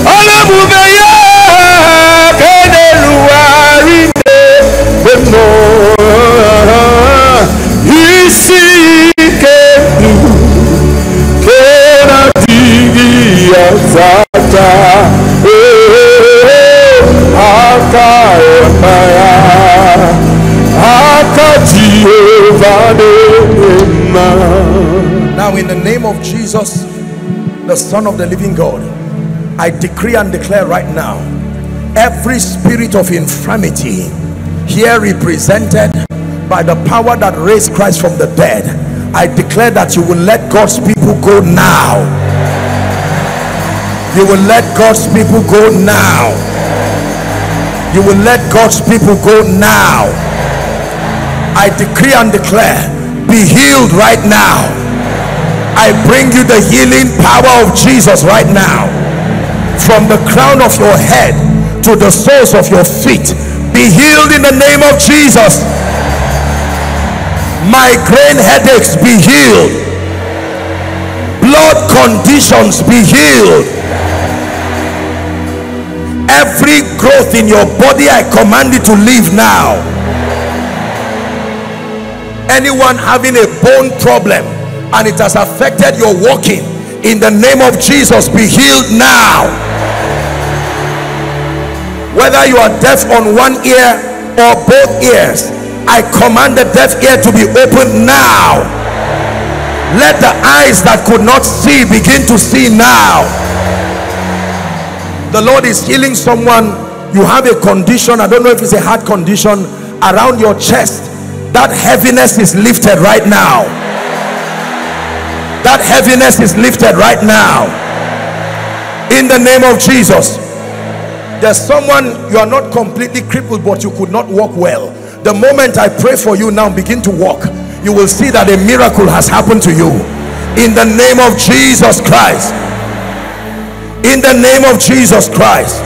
Olebube ya eh. keneluwari Now in the name of Jesus, the Son of the living God, I decree and declare right now, every spirit of infirmity here represented by the power that raised Christ from the dead, I declare that you will let God's people go now. You will let God's people go now. You will let God's people go now. I decree and declare, be healed right now. I bring you the healing power of Jesus right now. From the crown of your head to the soles of your feet. Be healed in the name of Jesus. Migraine headaches be healed. Blood conditions be healed. Every growth in your body, I command it to leave now. Anyone having a bone problem and it has affected your walking, in the name of Jesus, be healed now. Whether you are deaf on one ear or both ears, I command the deaf ear to be opened now. Let the eyes that could not see begin to see now. The Lord is healing someone. You have a condition, I don't know if it's a heart condition, around your chest. That heaviness is lifted right now. That heaviness is lifted right now. In the name of Jesus. There's someone, you are not completely crippled, but you could not walk well. The moment I pray for you now, begin to walk. You will see that a miracle has happened to you. In the name of Jesus Christ. In the name of Jesus Christ.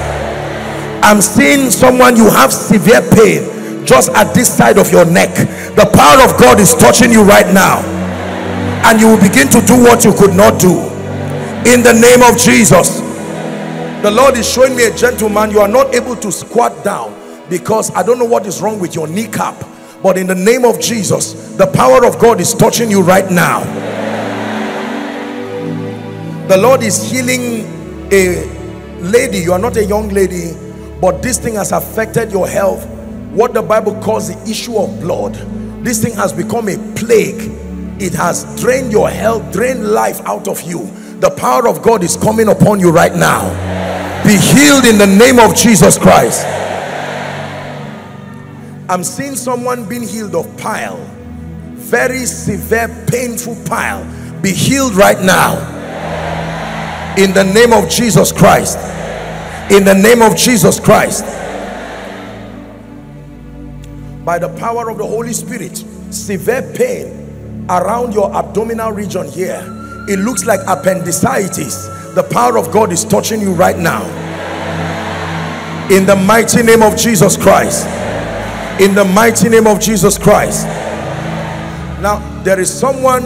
I'm seeing someone, you have severe pain just at this side of your neck. The power of God is touching you right now. And you will begin to do what you could not do. In the name of Jesus the lord is showing me a gentleman. You are not able to squat down because i don't know what is wrong with your kneecap but in the name of jesus the power of god is touching you right now. The lord is healing a lady. You are not a young lady but this thing has affected your health. What the bible calls the issue of blood. This thing has become a plague. It has drained your health drained life out of you the power of god is coming upon you right now. Be healed in the name of Jesus Christ. I'm seeing someone being healed of pile. Very severe painful pile. Be healed right now. In the name of Jesus Christ. In the name of Jesus Christ. By the power of the Holy Spirit severe pain around your abdominal region here it looks like appendicitis. The power of God is touching you right now. In the mighty name of Jesus Christ. In the mighty name of Jesus Christ. Now there is someone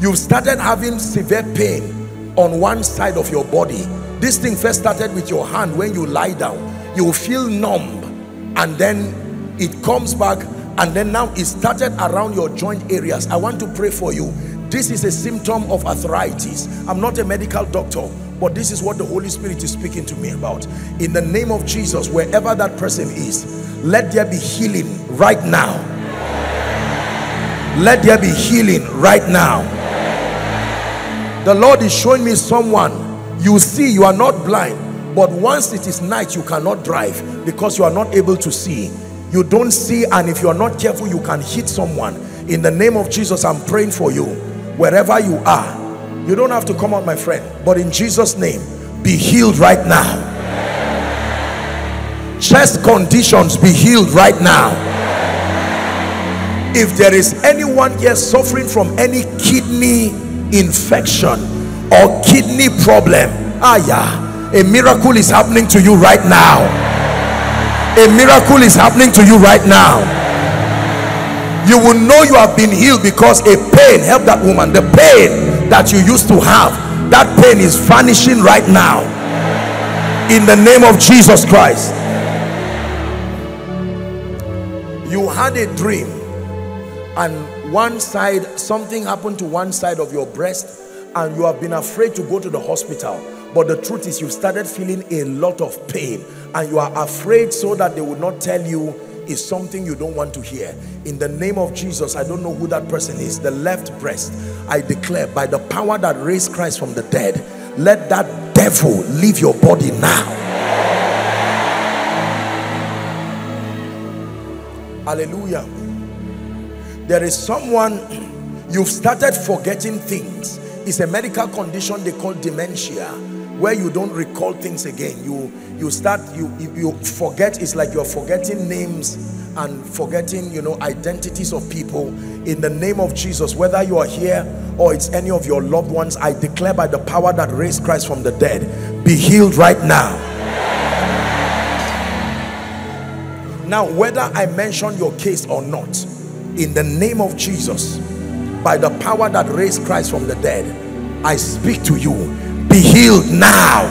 you've started having severe pain on one side of your body. This thing first started with your hand when you lie down. You feel numb and then it comes back and then now it started around your joint areas. I want to pray for you this is a symptom of arthritis. I'm not a medical doctor but this is what the holy spirit is speaking to me about. In the name of jesus wherever that person is let there be healing right now. Let there be healing right now. The lord is showing me someone. You see you are not blind but once it is night you cannot drive because you are not able to see. You don't see and if you are not careful you can hit someone. In the name of jesus i'm praying for you wherever you are you don't have to come out my friend but in jesus name be healed right now. Chest conditions be healed right now. If there is anyone here suffering from any kidney infection or kidney problem ah yeah a miracle is happening to you right now. A miracle is happening to you right now you will know you have been healed because a pain help that woman. The pain that you used to have that pain is vanishing right now. In the name of Jesus Christ. You had a dream and one side something happened to one side of your breast and you have been afraid to go to the hospital. But the truth is you've started feeling a lot of pain and you are afraid so that they would not tell you is something you don't want to hear. In the name of Jesus I don't know who that person is. The left breast I declare by the power that raised Christ from the dead let that devil leave your body now. Hallelujah. There is someone you've started forgetting things. It's a medical condition they call dementia where you don't recall things again. You you start you you forget it's like you're forgetting names and forgetting you know identities of people in the name of jesus. Whether you are here or it's any of your loved ones i declare by the power that raised christ from the dead be healed right now. Now whether i mention your case or not in the name of jesus by the power that raised christ from the dead i speak to you be healed now.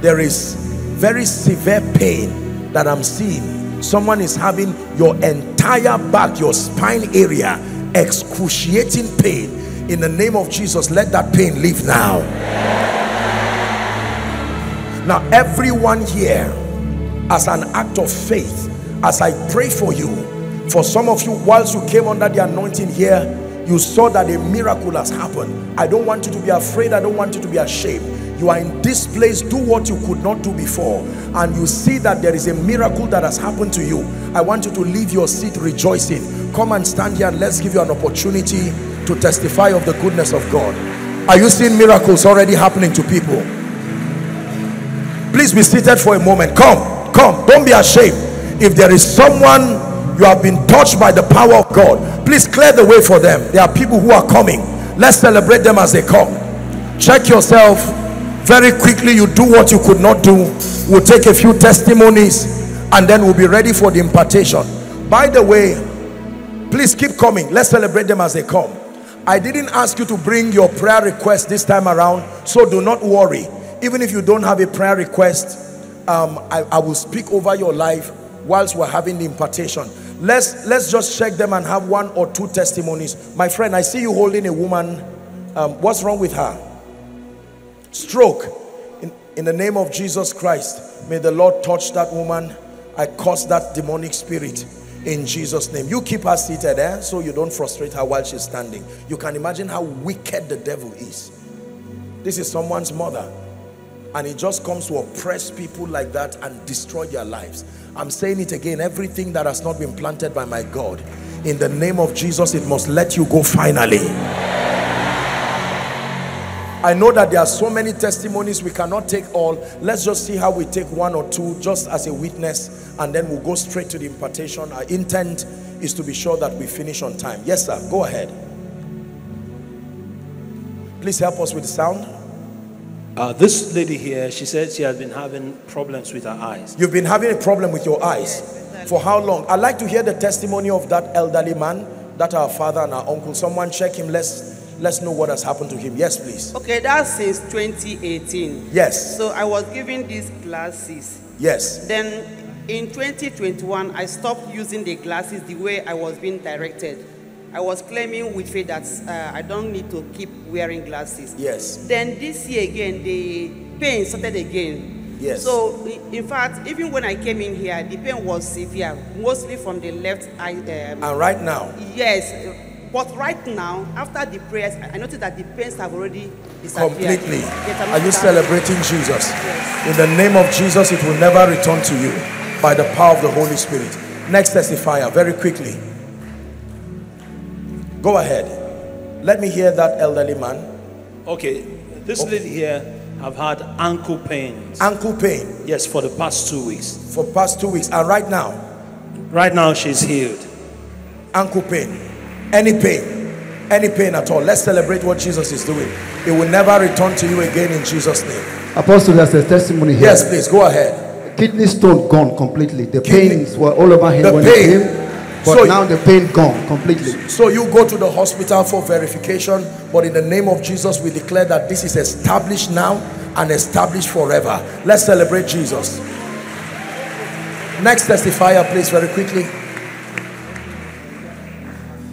There is very severe pain that i'm seeing. Someone is having your entire back your spine area excruciating pain. In the name of jesus let that pain leave now. Now everyone here as an act of faith as i pray for you for some of you whilst you came under the anointing here you saw that a miracle has happened. I don't want you to be afraid. I don't want you to be ashamed. You are in this place. Do what you could not do before. And you see that there is a miracle that has happened to you. I want you to leave your seat rejoicing. Come and stand here. And let's give you an opportunity to testify of the goodness of god. Are you seeing miracles already happening to people? Please be seated for a moment. Come come. Don't be ashamed. If there is someone you have been touched by the power of god. Please clear the way for them. There are people who are coming. Let's celebrate them as they come. Check yourself. Very quickly you do what you could not do. We'll take a few testimonies and then we'll be ready for the impartation. By the way please keep coming. Let's celebrate them as they come. I didn't ask you to bring your prayer request this time around so do not worry. Even if you don't have a prayer request um, I, I will speak over your life whilst we're having the impartation let's let's just check them and have one or two testimonies. My friend i see you holding a woman. Um, what's wrong with her? Stroke. In, in the name of jesus christ may the lord touch that woman. I curse that demonic spirit in jesus name. You keep her seated eh? so you don't frustrate her while she's standing. You can imagine how wicked the devil is. This is someone's mother and he just comes to oppress people like that and destroy their lives i'm saying it again everything that has not been planted by my god in the name of jesus it must let you go finally I know that there are so many testimonies we cannot take all. Let's just see how we take one or two just as a witness and then we'll go straight to the impartation. Our intent is to be sure that we finish on time. Yes, sir. Go ahead. Please help us with the sound. Uh, this lady here, she said she has been having problems with her eyes. You've been having a problem with your eyes. For how long? I'd like to hear the testimony of that elderly man, that our father and our uncle. Someone check him. Let's let's know what has happened to him. Yes, please. Okay, that's since 2018. Yes. So I was given these glasses. Yes. Then in 2021, I stopped using the glasses the way I was being directed. I was claiming with faith that uh, I don't need to keep wearing glasses. Yes. Then this year again, the pain started again. Yes. So, in fact, even when I came in here, the pain was severe, mostly from the left eye. Um, And right now, yes, but right now, after the prayers, I I noticed that the pains have already disappeared. completely. Are you celebrating Jesus? Yes. In the name of Jesus, it will never return to you by the power of the Holy Spirit. Next testifier, very quickly. Go ahead. Let me hear that elderly man. Okay, this oh. lady here have had ankle pains. Ankle pain Yes, for the past two weeks. for past two weeks, and right now, Right now, she's healed. ankle pain, any pain, any pain at all. Let's celebrate what Jesus is doing. It will never return to you again in Jesus' name. Apostle, there's a testimony here. Yes, please go ahead. Kidney stone gone completely. The Kidney- pains were all over him The when pain. he came, but So- now the pain gone completely. So you go to the hospital for verification, but in the name of Jesus, we declare that this is established now and established forever. Let's celebrate Jesus. Next testifier, please, very quickly.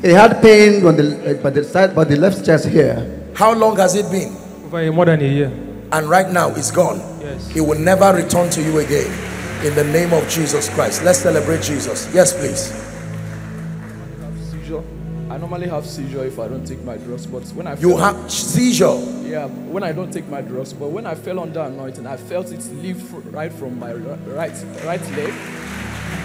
He had pain on the uh, by the side, by the left chest here. How long has it been? Over more than a year. And right now, it's gone. Yes. It will never return to you again. In the name of Jesus Christ. Let's celebrate Jesus. Yes, please. Seizure. I normally have seizure if I don't take my drugs, but when I You fell- have seizure. yeah when I don't take my drugs, but when I fell under anointing, I felt it leave right from my right right leg,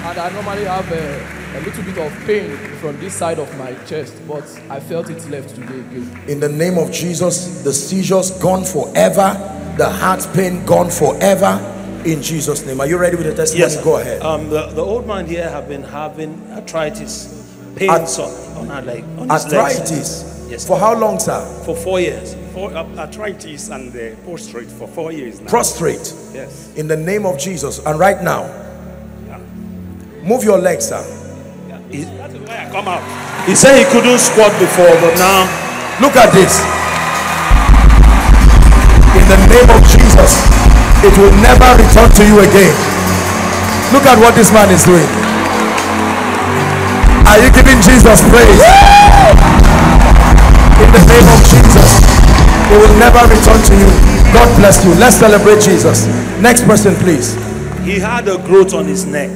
and I normally have a, a little bit of pain from this side of my chest, but I felt it left today again. In the name of Jesus, the seizures gone forever. The heart pain gone forever. In Jesus' name. Are you ready with the testimony? Yes, Go ahead. Um, the, the old man here have been having arthritis, pains on, on her leg, on. Arthritis. Yes. For how long, sir? For four years. For uh, arthritis and uh, prostrate for four years now. Prostrate. Yes. In the name of Jesus. And right now, move your legs, sir. He, That is why I come out. he said he couldn't squat before, but now Look at this. In the name of Jesus, it will never return to you again. Look at what this man is doing. Are you giving Jesus praise? In the name of Jesus, it will never return to you. God bless you. Let's celebrate Jesus. Next person, please. he had a growth on his neck.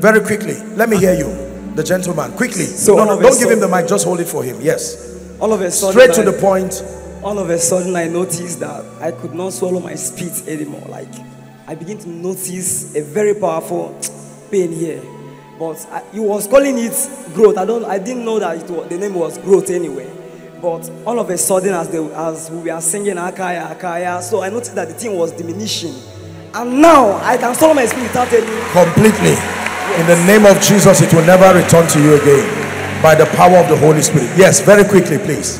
Very quickly. Let me hear you. The gentleman. Quickly. So no, no, don't give him the mic. Just hold it for him. Yes. All of a sudden, Straight to I- the point. All of a sudden, I noticed that I could not swallow my spit anymore. Like, I begin to notice a very powerful pain here. But I, he was calling it growth. I don't. I didn't know that it was, the name was growth anyway. But all of a sudden, as they, as we were singing Akaya Akaya, so I noticed that the thing was diminishing. And now I can swallow my spit without any. completely in the name of jesus it will never return to you again by the power of the holy spirit yes very quickly please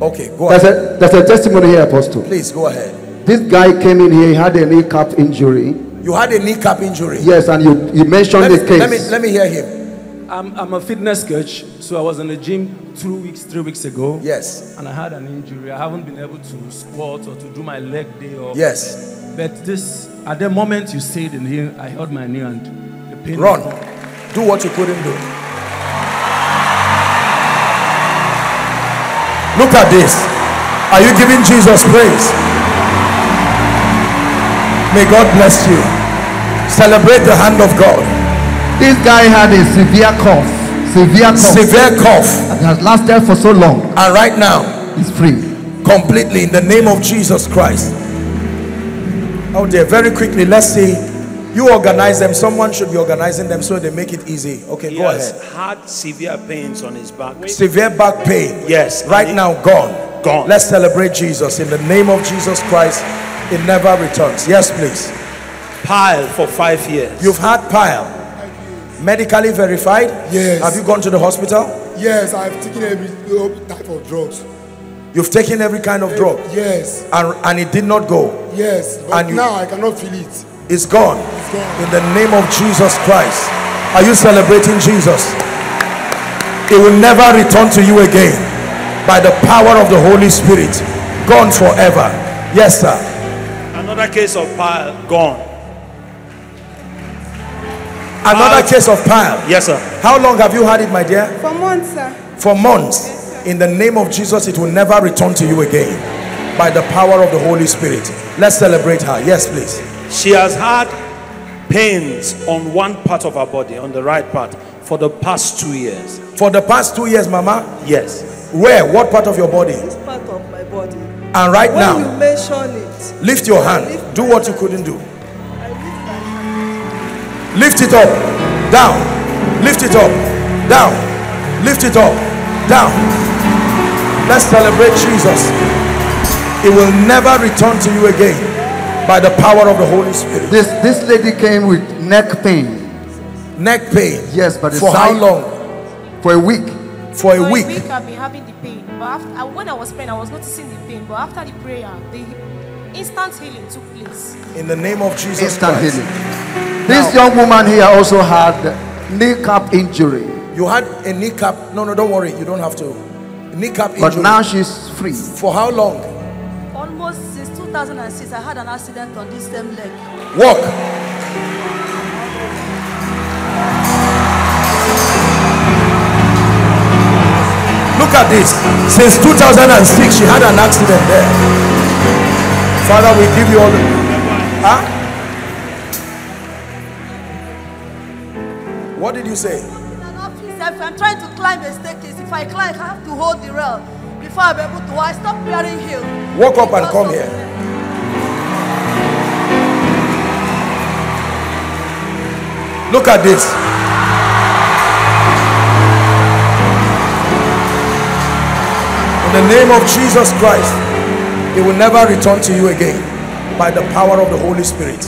okay go There's ahead a, there's a testimony here, Apostle. please go ahead This guy came in here, he had a kneecap injury. You had a kneecap injury Yes, and you, you mentioned let me, the case. let me let me hear him I'm, I'm a fitness coach, so I was in the gym two weeks, three weeks ago. yes And I had an injury. I haven't been able to squat or to do my leg day. Or, yes But this, at the moment you said in here, I held my knee and the pain. run do what you couldn't do look at this are you giving jesus praise may god bless you celebrate the hand of god This guy had a severe cough. Severe cough. severe cough That has lasted for so long. and right now He's free. completely in the name of Jesus Christ. Oh dear, very quickly, let's see. You organize them. Someone should be organizing them so they make it easy. Okay, He go has ahead. had severe pains on his back. Severe back pain. Yes. Right and now, gone. it- gone. Let's celebrate Jesus. In the name of Jesus Christ, it never returns. Yes, please. Pile for five years. You've had pile. Medically verified? Yes. Have you gone to the hospital? Yes, I've taken every type of drugs. You've taken every kind of eh, drug? Yes. And, and it did not go? Yes, but And you- now I cannot feel it. It's gone. It's gone. In the name of Jesus Christ. Are you celebrating Jesus? It will never return to you again by the power of the Holy Spirit. Gone forever. Yes, sir. Another case of pile gone. Another Pile. case of pile. Yes, sir. How long have you had it, my dear? For months, sir. For months. In the name of Jesus, it will never return to you again by the power of the Holy Spirit. Let's celebrate her. Yes, please. She has had pains on one part of her body, on the right part, for the past two years. For the past two years, Mama, Yes. where? What part of your body? part of my body. And right when now, you mention it, lift your hand. Do what you couldn't do. Lift it up, down. Lift it up, down. Lift it up, down. Let's celebrate Jesus. It will never return to you again by the power of the Holy Spirit. This this lady came with neck pain. Neck pain. Yes, but the For how long? For a week. For a For week. a week I've been having the pain. But after, uh, when I was praying, I was noticing the pain. But after the prayer, the instant healing took place. In the name of Jesus Instant Christ. healing. This young woman here also had kneecap injury, You had a kneecap. No, no, don't worry. You don't have to. Kneecap injury. but now she's free. For how long? almost since 2006, I had an accident on this same leg. Walk. At this. Since 2006, she had an accident there. Father, we give you all the. Huh? What did you say? If I'm trying to climb a staircase, if I climb, I have to hold the rail before I'm able to. I stop wearing heels. Walk up and come here. Look at this. The name of Jesus Christ, it will never return to you again by the power of the Holy Spirit.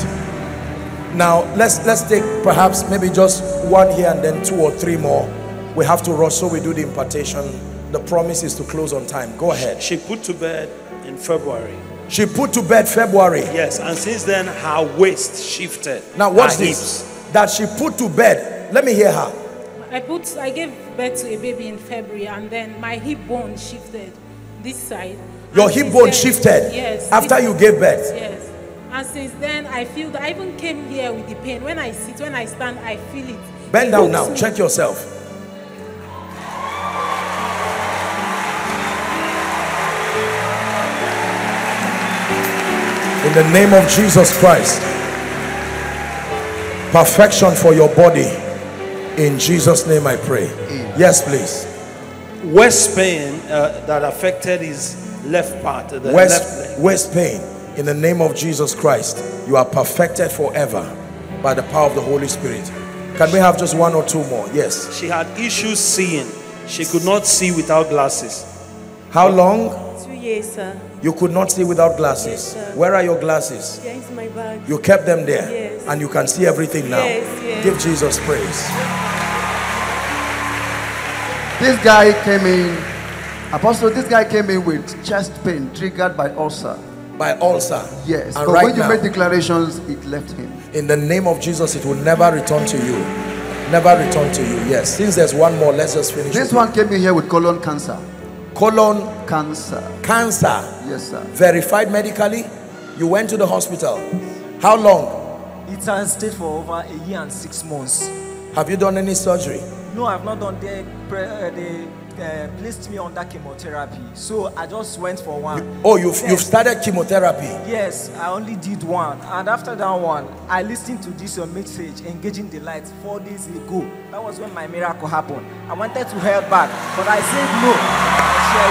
Now, let's let's take perhaps maybe just one here and then two or three more. We have to rush, so we do the impartation. The promise is to close on time. Go ahead. She put to bed in February. She put to bed February. Yes, and since then her waist shifted. Now watch this. That she put to bed. Let me hear her. I put I gave birth to a baby in February and then my hip bone shifted this side. Your hip bone then- shifted Yes. after you gave birth. Yes. And since then I feel that I even came here with the pain. When I sit, when I stand, I feel it. Bend It down now. me. Check yourself. In the name of Jesus Christ. Perfection for your body. In Jesus' name I pray. Yes, please. West pain uh, that affected his left part. The West, leg. West pain. In the name of Jesus Christ. You are perfected forever by the power of the Holy Spirit. Can we have just one or two more? Yes. She had issues seeing. She could not see without glasses. How long? Two years, sir. You could not see without glasses. Yes, sir. Where are your glasses? Here is my bag. You kept them there. Yes. And you can see everything now. Yes, yes. Give Jesus praise. This guy came in, Apostle, this guy came in with chest pain triggered by ulcer. By ulcer. Yes, And but right when you now- made declarations, it left him. In the name of Jesus, it will never return to you. Never return to you. Yes. Since there's one more, let's just finish. This with one came in here with colon cancer. Colon cancer. Cancer. Yes, sir. Verified medically. You went to the hospital. How long? It has stayed for over a year and six months. Have you done any surgery? No, I've not done. They, uh, they uh, placed me under chemotherapy, so I just went for one. Oh, you've, Then- you've started chemotherapy. Yes, I only did one, and after that one, I listened to this message, engaging the light, four days ago. That was when my miracle happened. I wanted to help back, but I said no. I.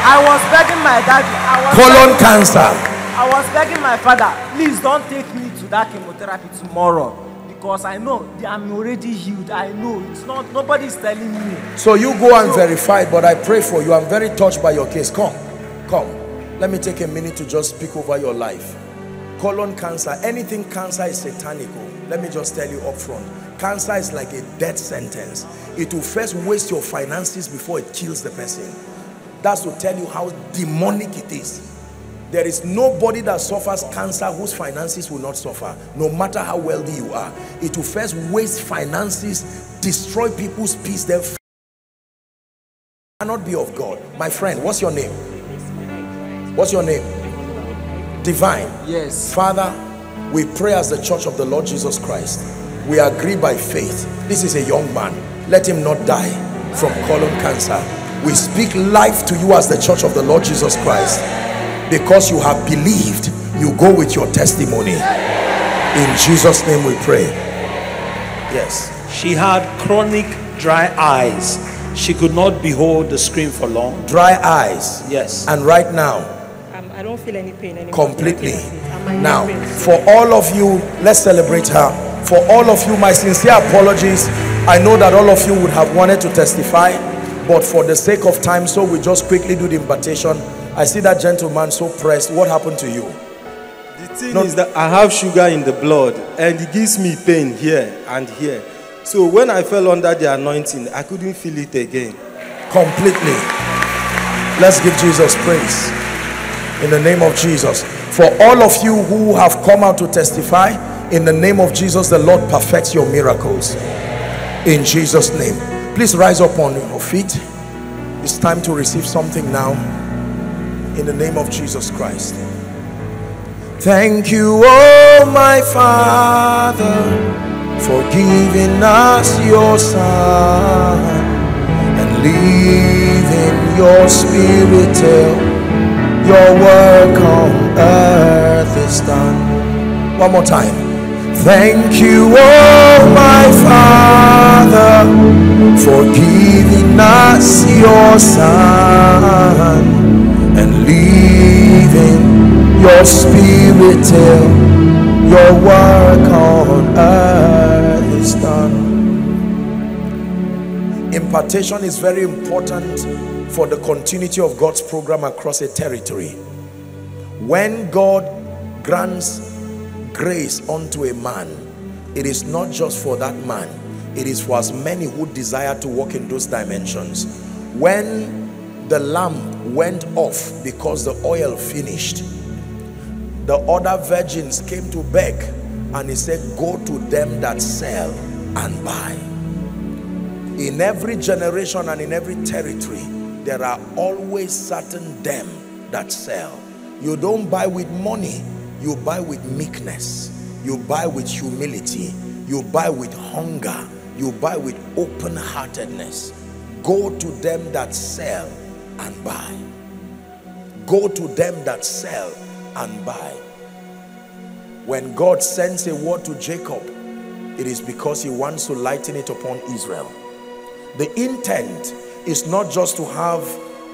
I was begging my daddy. I was Colon begging- cancer. I was begging my father, please don't take me to that chemotherapy tomorrow. Because I know I'm already healed. I know it's not nobody's telling me. So you go and verify but I pray for you. I'm very touched by your case. Come, come. Let me take a minute to just speak over your life. Colon cancer, anything cancer is satanic. Oh. Let me just tell you up front. Cancer is like a death sentence. It will first waste your finances before it kills the person. That's to tell you how demonic it is. There is nobody that suffers cancer whose finances will not suffer, no matter how wealthy you are. It will first waste finances, destroy people's peace, then cannot be of God. My friend, what's your name? What's your name? Divine. Yes. Father, we pray as the church of the Lord Jesus Christ. We agree by faith. This is a young man. Let him not die from colon cancer. We speak life to you as the church of the Lord Jesus Christ because you have believed you go with your testimony. In jesus name we pray. Yes. She had chronic dry eyes. She could not behold the screen for long. Dry eyes. Yes. And right now um, i don't feel any pain anymore. completely. Now for all of you let's celebrate her. For all of you my sincere apologies. I know that all of you would have wanted to testify but for the sake of time so we just quickly do the invitation I see that gentleman so pressed. What happened to you? The thing no. is that I have sugar in the blood and it gives me pain here and here. So when I fell under the anointing, I couldn't feel it again. Completely. Let's give Jesus praise. In the name of Jesus. For all of you who have come out to testify, in the name of Jesus, the Lord perfects your miracles. In Jesus' name. Please rise up on your feet. It's time to receive something now in the name of Jesus Christ. Thank you, oh my Father, for giving us your Son and leaving your Spirit till your work on earth is done. One more time. Thank you, oh my Father, for giving us your Son and leaving your spirit till your work on earth is done. Impartation is very important for the continuity of God's program across a territory. When God grants grace unto a man, it is not just for that man, it is for as many who desire to walk in those dimensions. When the lamp went off because the oil finished. The other virgins came to beg and he said go to them that sell and buy. In every generation and in every territory there are always certain them that sell. You don't buy with money you buy with meekness. You buy with humility. You buy with hunger. You buy with open-heartedness. Go to them that sell and buy. Go to them that sell and buy. When God sends a word to Jacob, it is because he wants to lighten it upon Israel. The intent is not just to have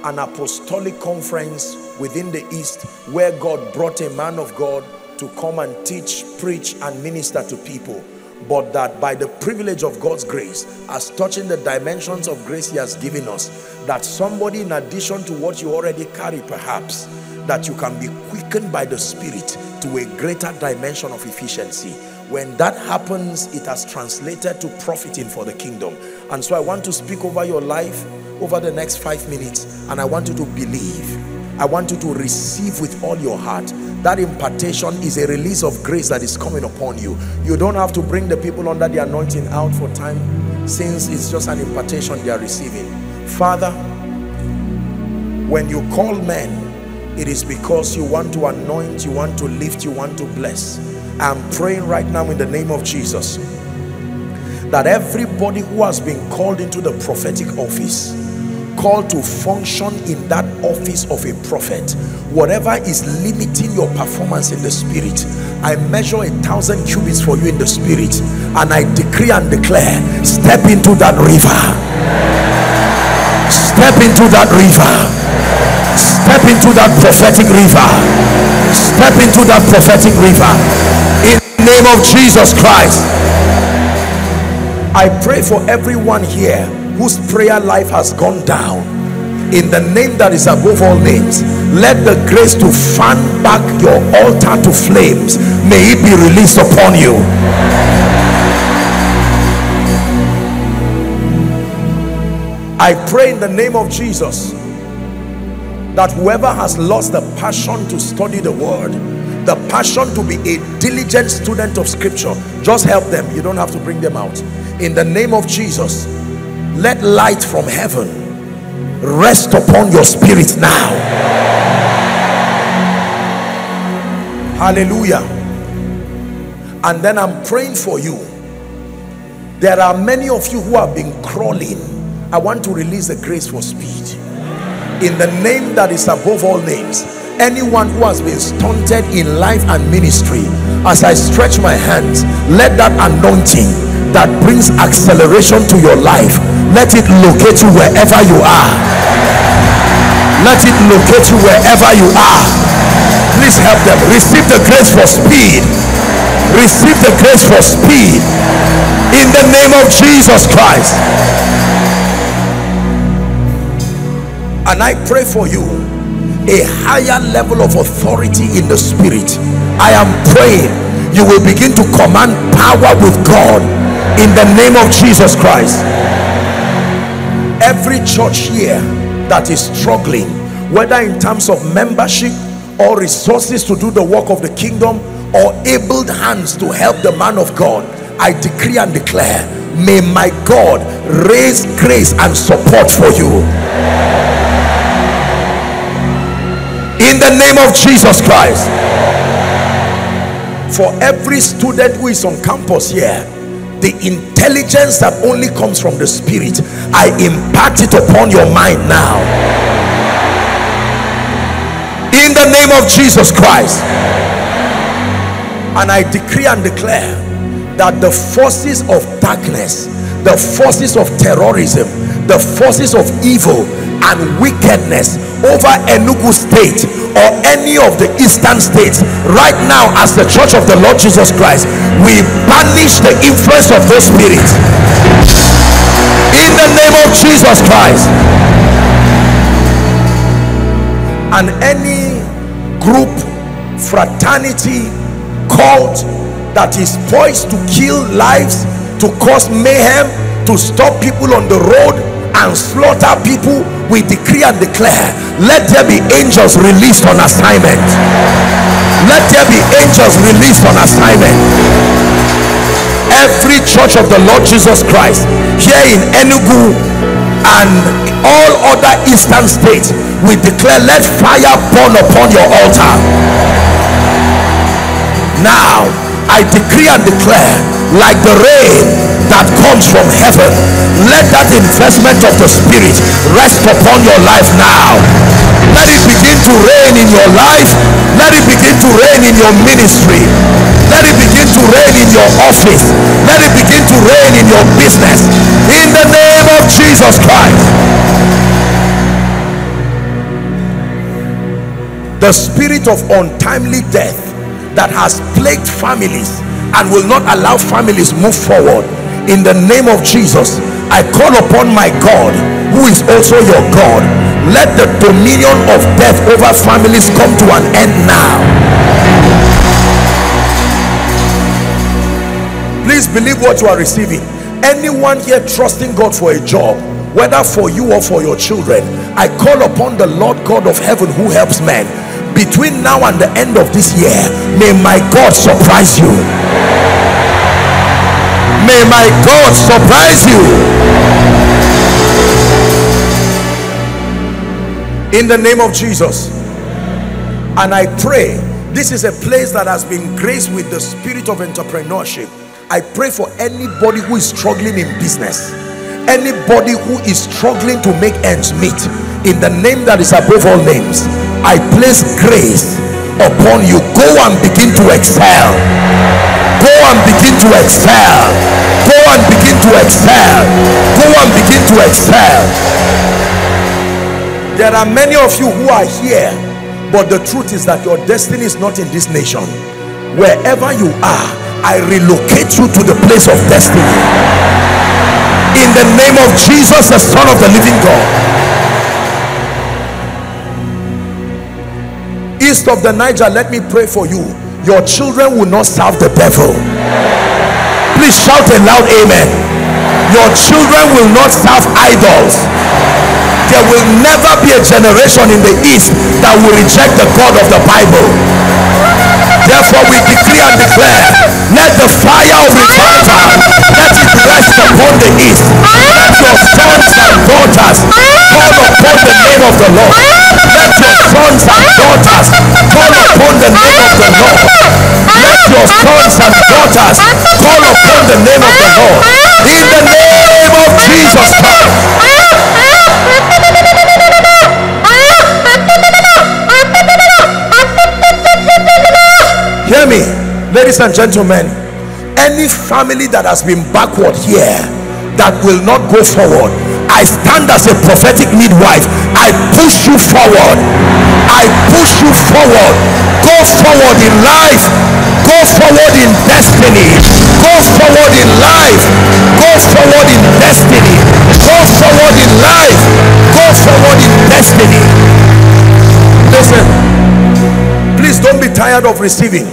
an apostolic conference within the east where God brought a man of God to come and teach, preach and minister to people but that by the privilege of God's grace as touching the dimensions of grace he has given us that somebody in addition to what you already carry perhaps that you can be quickened by the spirit to a greater dimension of efficiency. When that happens it has translated to profiting for the kingdom. And so I want to speak over your life over the next five minutes and I want you to believe. I want you to receive with all your heart that impartation is a release of grace that is coming upon you. You don't have to bring the people under the anointing out for time. Since it's just an impartation they are receiving. Father when you call men it is because you want to anoint you want to lift you want to bless. I'm praying right now in the name of jesus that everybody who has been called into the prophetic office called to function in that office of a prophet whatever is limiting your performance in the spirit i measure a thousand cubits for you in the spirit and i decree and declare step into that river. Step into that river. Step into that prophetic river. Step into that prophetic river. In the name of Jesus Christ. I pray for everyone here whose prayer life has gone down. In the name that is above all names let the grace to fan back your altar to flames. May it be released upon you. I pray in the name of Jesus that whoever has lost the passion to study the word the passion to be a diligent student of scripture just help them. You don't have to bring them out. In the name of Jesus let light from heaven rest upon your spirit now hallelujah. And then I'm praying for you. There are many of you who have been crawling. I want to release the grace for speed. In the name that is above all names anyone who has been stunted in life and ministry as I stretch my hands let that anointing that brings acceleration to your life let it locate you wherever you are. Let it locate you wherever you are please help them. Receive the grace for speed. Receive the grace for speed. In the name of Jesus Christ. And I pray for you. A higher level of authority in the spirit. I am praying you will begin to command power with God in the name of Jesus Christ. Every church here that is struggling whether in terms of membership or resources to do the work of the kingdom or able hands to help the man of God I decree and declare may my God raise grace and support for you. In the name of Jesus Christ. For every student who is on campus here the intelligence that only comes from the spirit i impart it upon your mind now in the name of jesus christ. And i decree and declare that the forces of darkness the forces of terrorism the forces of evil and wickedness over Enugu state or any of the eastern states right now as the church of the Lord Jesus Christ we banish the influence of those spirits. In the name of Jesus Christ. And any group fraternity cult that is poised to kill lives to cause mayhem to stop people on the road and slaughter people we decree and declare let there be angels released on assignment. Let there be angels released on assignment. Every church of the lord jesus christ here in enugu and all other eastern states we declare let fire burn upon your altar. Now i decree and declare like the rain that comes from heaven let that investment of the spirit rest upon your life now let it begin to reign in your life. Let it begin to reign in your ministry. Let it begin to reign in your office. Let it begin to reign in your business. In the name of jesus christ. The spirit of untimely death that has plagued families and will not allow families move forward. In the name of Jesus I call upon my God who is also your God let the dominion of death over families come to an end now. Please believe what you are receiving. Anyone here trusting God for a job whether for you or for your children I call upon the Lord God of heaven who helps men. Between now and the end of this year may my God surprise you. May my God surprise you. In the name of Jesus. And I pray, this is a place that has been graced with the spirit of entrepreneurship. I pray for anybody who is struggling in business. Anybody who is struggling to make ends meet. In the name that is above all names. I place grace upon you. Go and begin to excel go and begin to excel go and begin to excel go and begin to excel there are many of you who are here but the truth is that your destiny is not in this nation wherever you are I relocate you to the place of destiny. In the name of Jesus, the Son of the living God. East of the Niger, let me pray for you. Your children will not serve the devil. Please shout a loud amen. Your children will not serve idols there will never be a generation in the east that will reject the god of the bible. Therefore we decree and declare let the fire of revival let rest upon the east let your sons and daughters call upon the name of the lord. Let your sons and daughters call upon the name of the lord. Let your sons and daughters call upon the name of the lord. In the name of jesus christ. Hear me, ladies and gentlemen. Any family that has been backward here that will not go forward, I stand as a prophetic midwife. I push you forward. I push you forward. Go forward in life. Go forward in destiny. Go forward in life. Go forward in destiny. Go forward in life. Go forward in destiny. Listen please don't be tired of receiving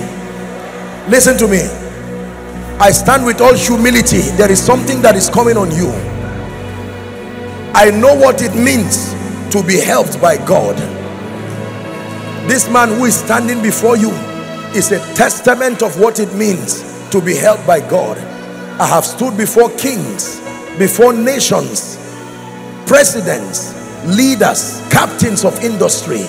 listen to me i stand with all humility. There is something that is coming on you. I know what it means to be helped by god. This man who is standing before you is a testament of what it means to be helped by god. I have stood before kings before nations presidents leaders captains of industry.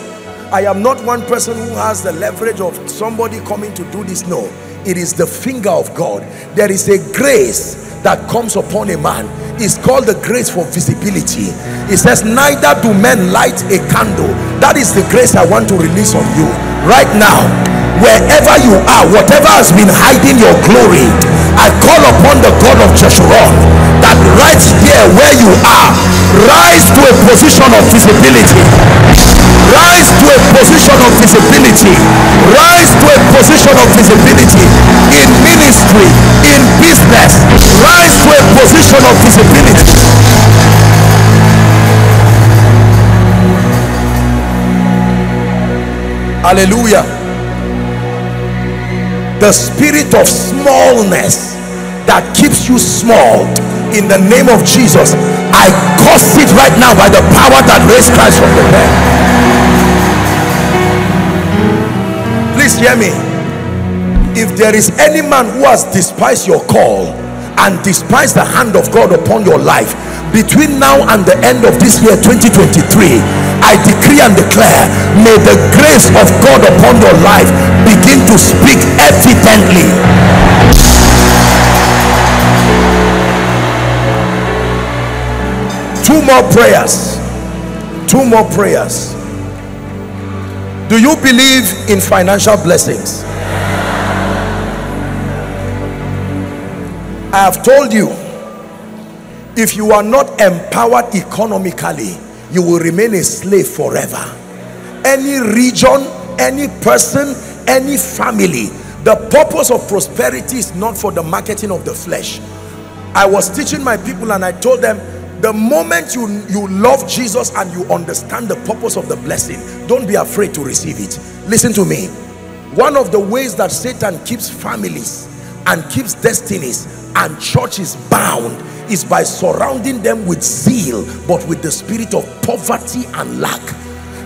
I am not one person who has the leverage of somebody coming to do this. No, it is the finger of God. There is a grace that comes upon a man. It's called the grace for visibility. It says, neither do men light a candle. That is the grace I want to release on you right now. Wherever you are, whatever has been hiding your glory, I call upon the God of Jeshurun that right there where you are, rise to a position of visibility rise to a position of visibility. Rise to a position of visibility in ministry in business. Rise to a position of visibility. Hallelujah. The spirit of smallness that keeps you small in the name of Jesus. I curse it right now by the power that raised Christ from the dead please hear me. If there is any man who has despised your call and despised the hand of God upon your life between now and the end of this year 2023 I decree and declare may the grace of God upon your life begin to speak evidently. Two more prayers. Two more prayers do you believe in financial blessings? I have told you, if you are not empowered economically, you will remain a slave forever. Any region, any person, any family, the purpose of prosperity is not for the marketing of the flesh. I was teaching my people and I told them, the moment you you love jesus and you understand the purpose of the blessing don't be afraid to receive it. Listen to me. One of the ways that satan keeps families and keeps destinies and churches bound is by surrounding them with zeal but with the spirit of poverty and lack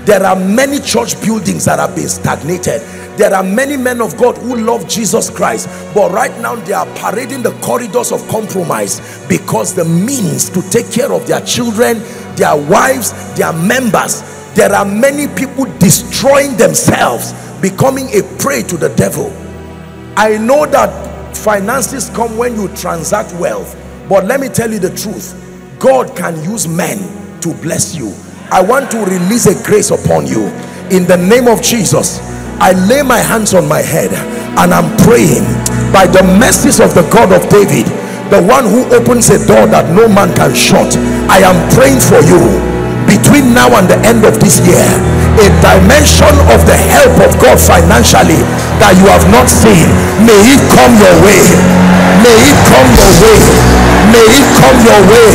there are many church buildings that have been stagnated. There are many men of God who love Jesus Christ but right now they are parading the corridors of compromise because the means to take care of their children their wives their members there are many people destroying themselves becoming a prey to the devil. I know that finances come when you transact wealth but let me tell you the truth. God can use men to bless you I want to release a grace upon you. In the name of Jesus I lay my hands on my head and I'm praying by the mercies of the God of David the one who opens a door that no man can shut. I am praying for you between now and the end of this year a dimension of the help of God financially that you have not seen. May it come your way. May it come your way. May it come your way.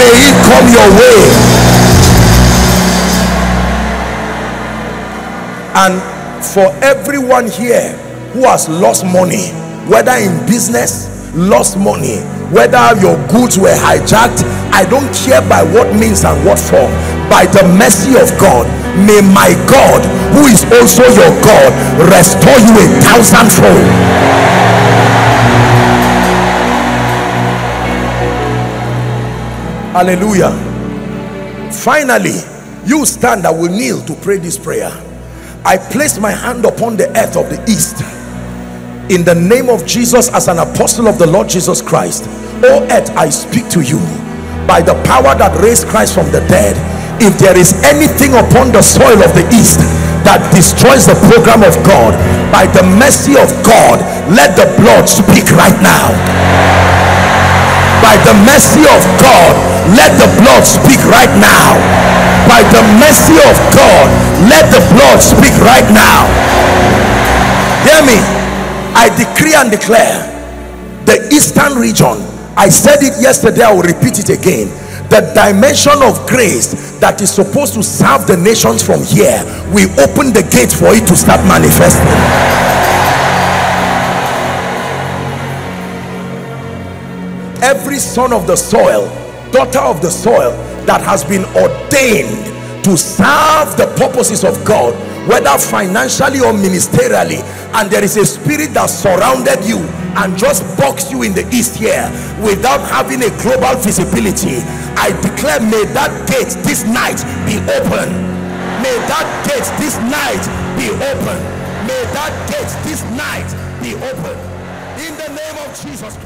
May it come your way and for everyone here who has lost money whether in business lost money whether your goods were hijacked i don't care by what means and what form by the mercy of god may my god who is also your god restore you a thousandfold. Hallelujah. Finally you stand i will kneel to pray this prayer i place my hand upon the earth of the east. In the name of Jesus as an apostle of the Lord Jesus Christ oh earth I speak to you. By the power that raised Christ from the dead if there is anything upon the soil of the east that destroys the program of God by the mercy of God let the blood speak right now. By the mercy of God let the blood speak right now by the mercy of God. Let the blood speak right now. Hear me. I decree and declare the eastern region. I said it yesterday I will repeat it again. The dimension of grace that is supposed to serve the nations from here we open the gate for it to start manifesting. Every son of the soil daughter of the soil that has been ordained to serve the purposes of God whether financially or ministerially and there is a spirit that surrounded you and just boxed you in the east here without having a global visibility i declare may that gate this night be open. May that gate this night be open. May that gate this night be open. In the name of jesus christ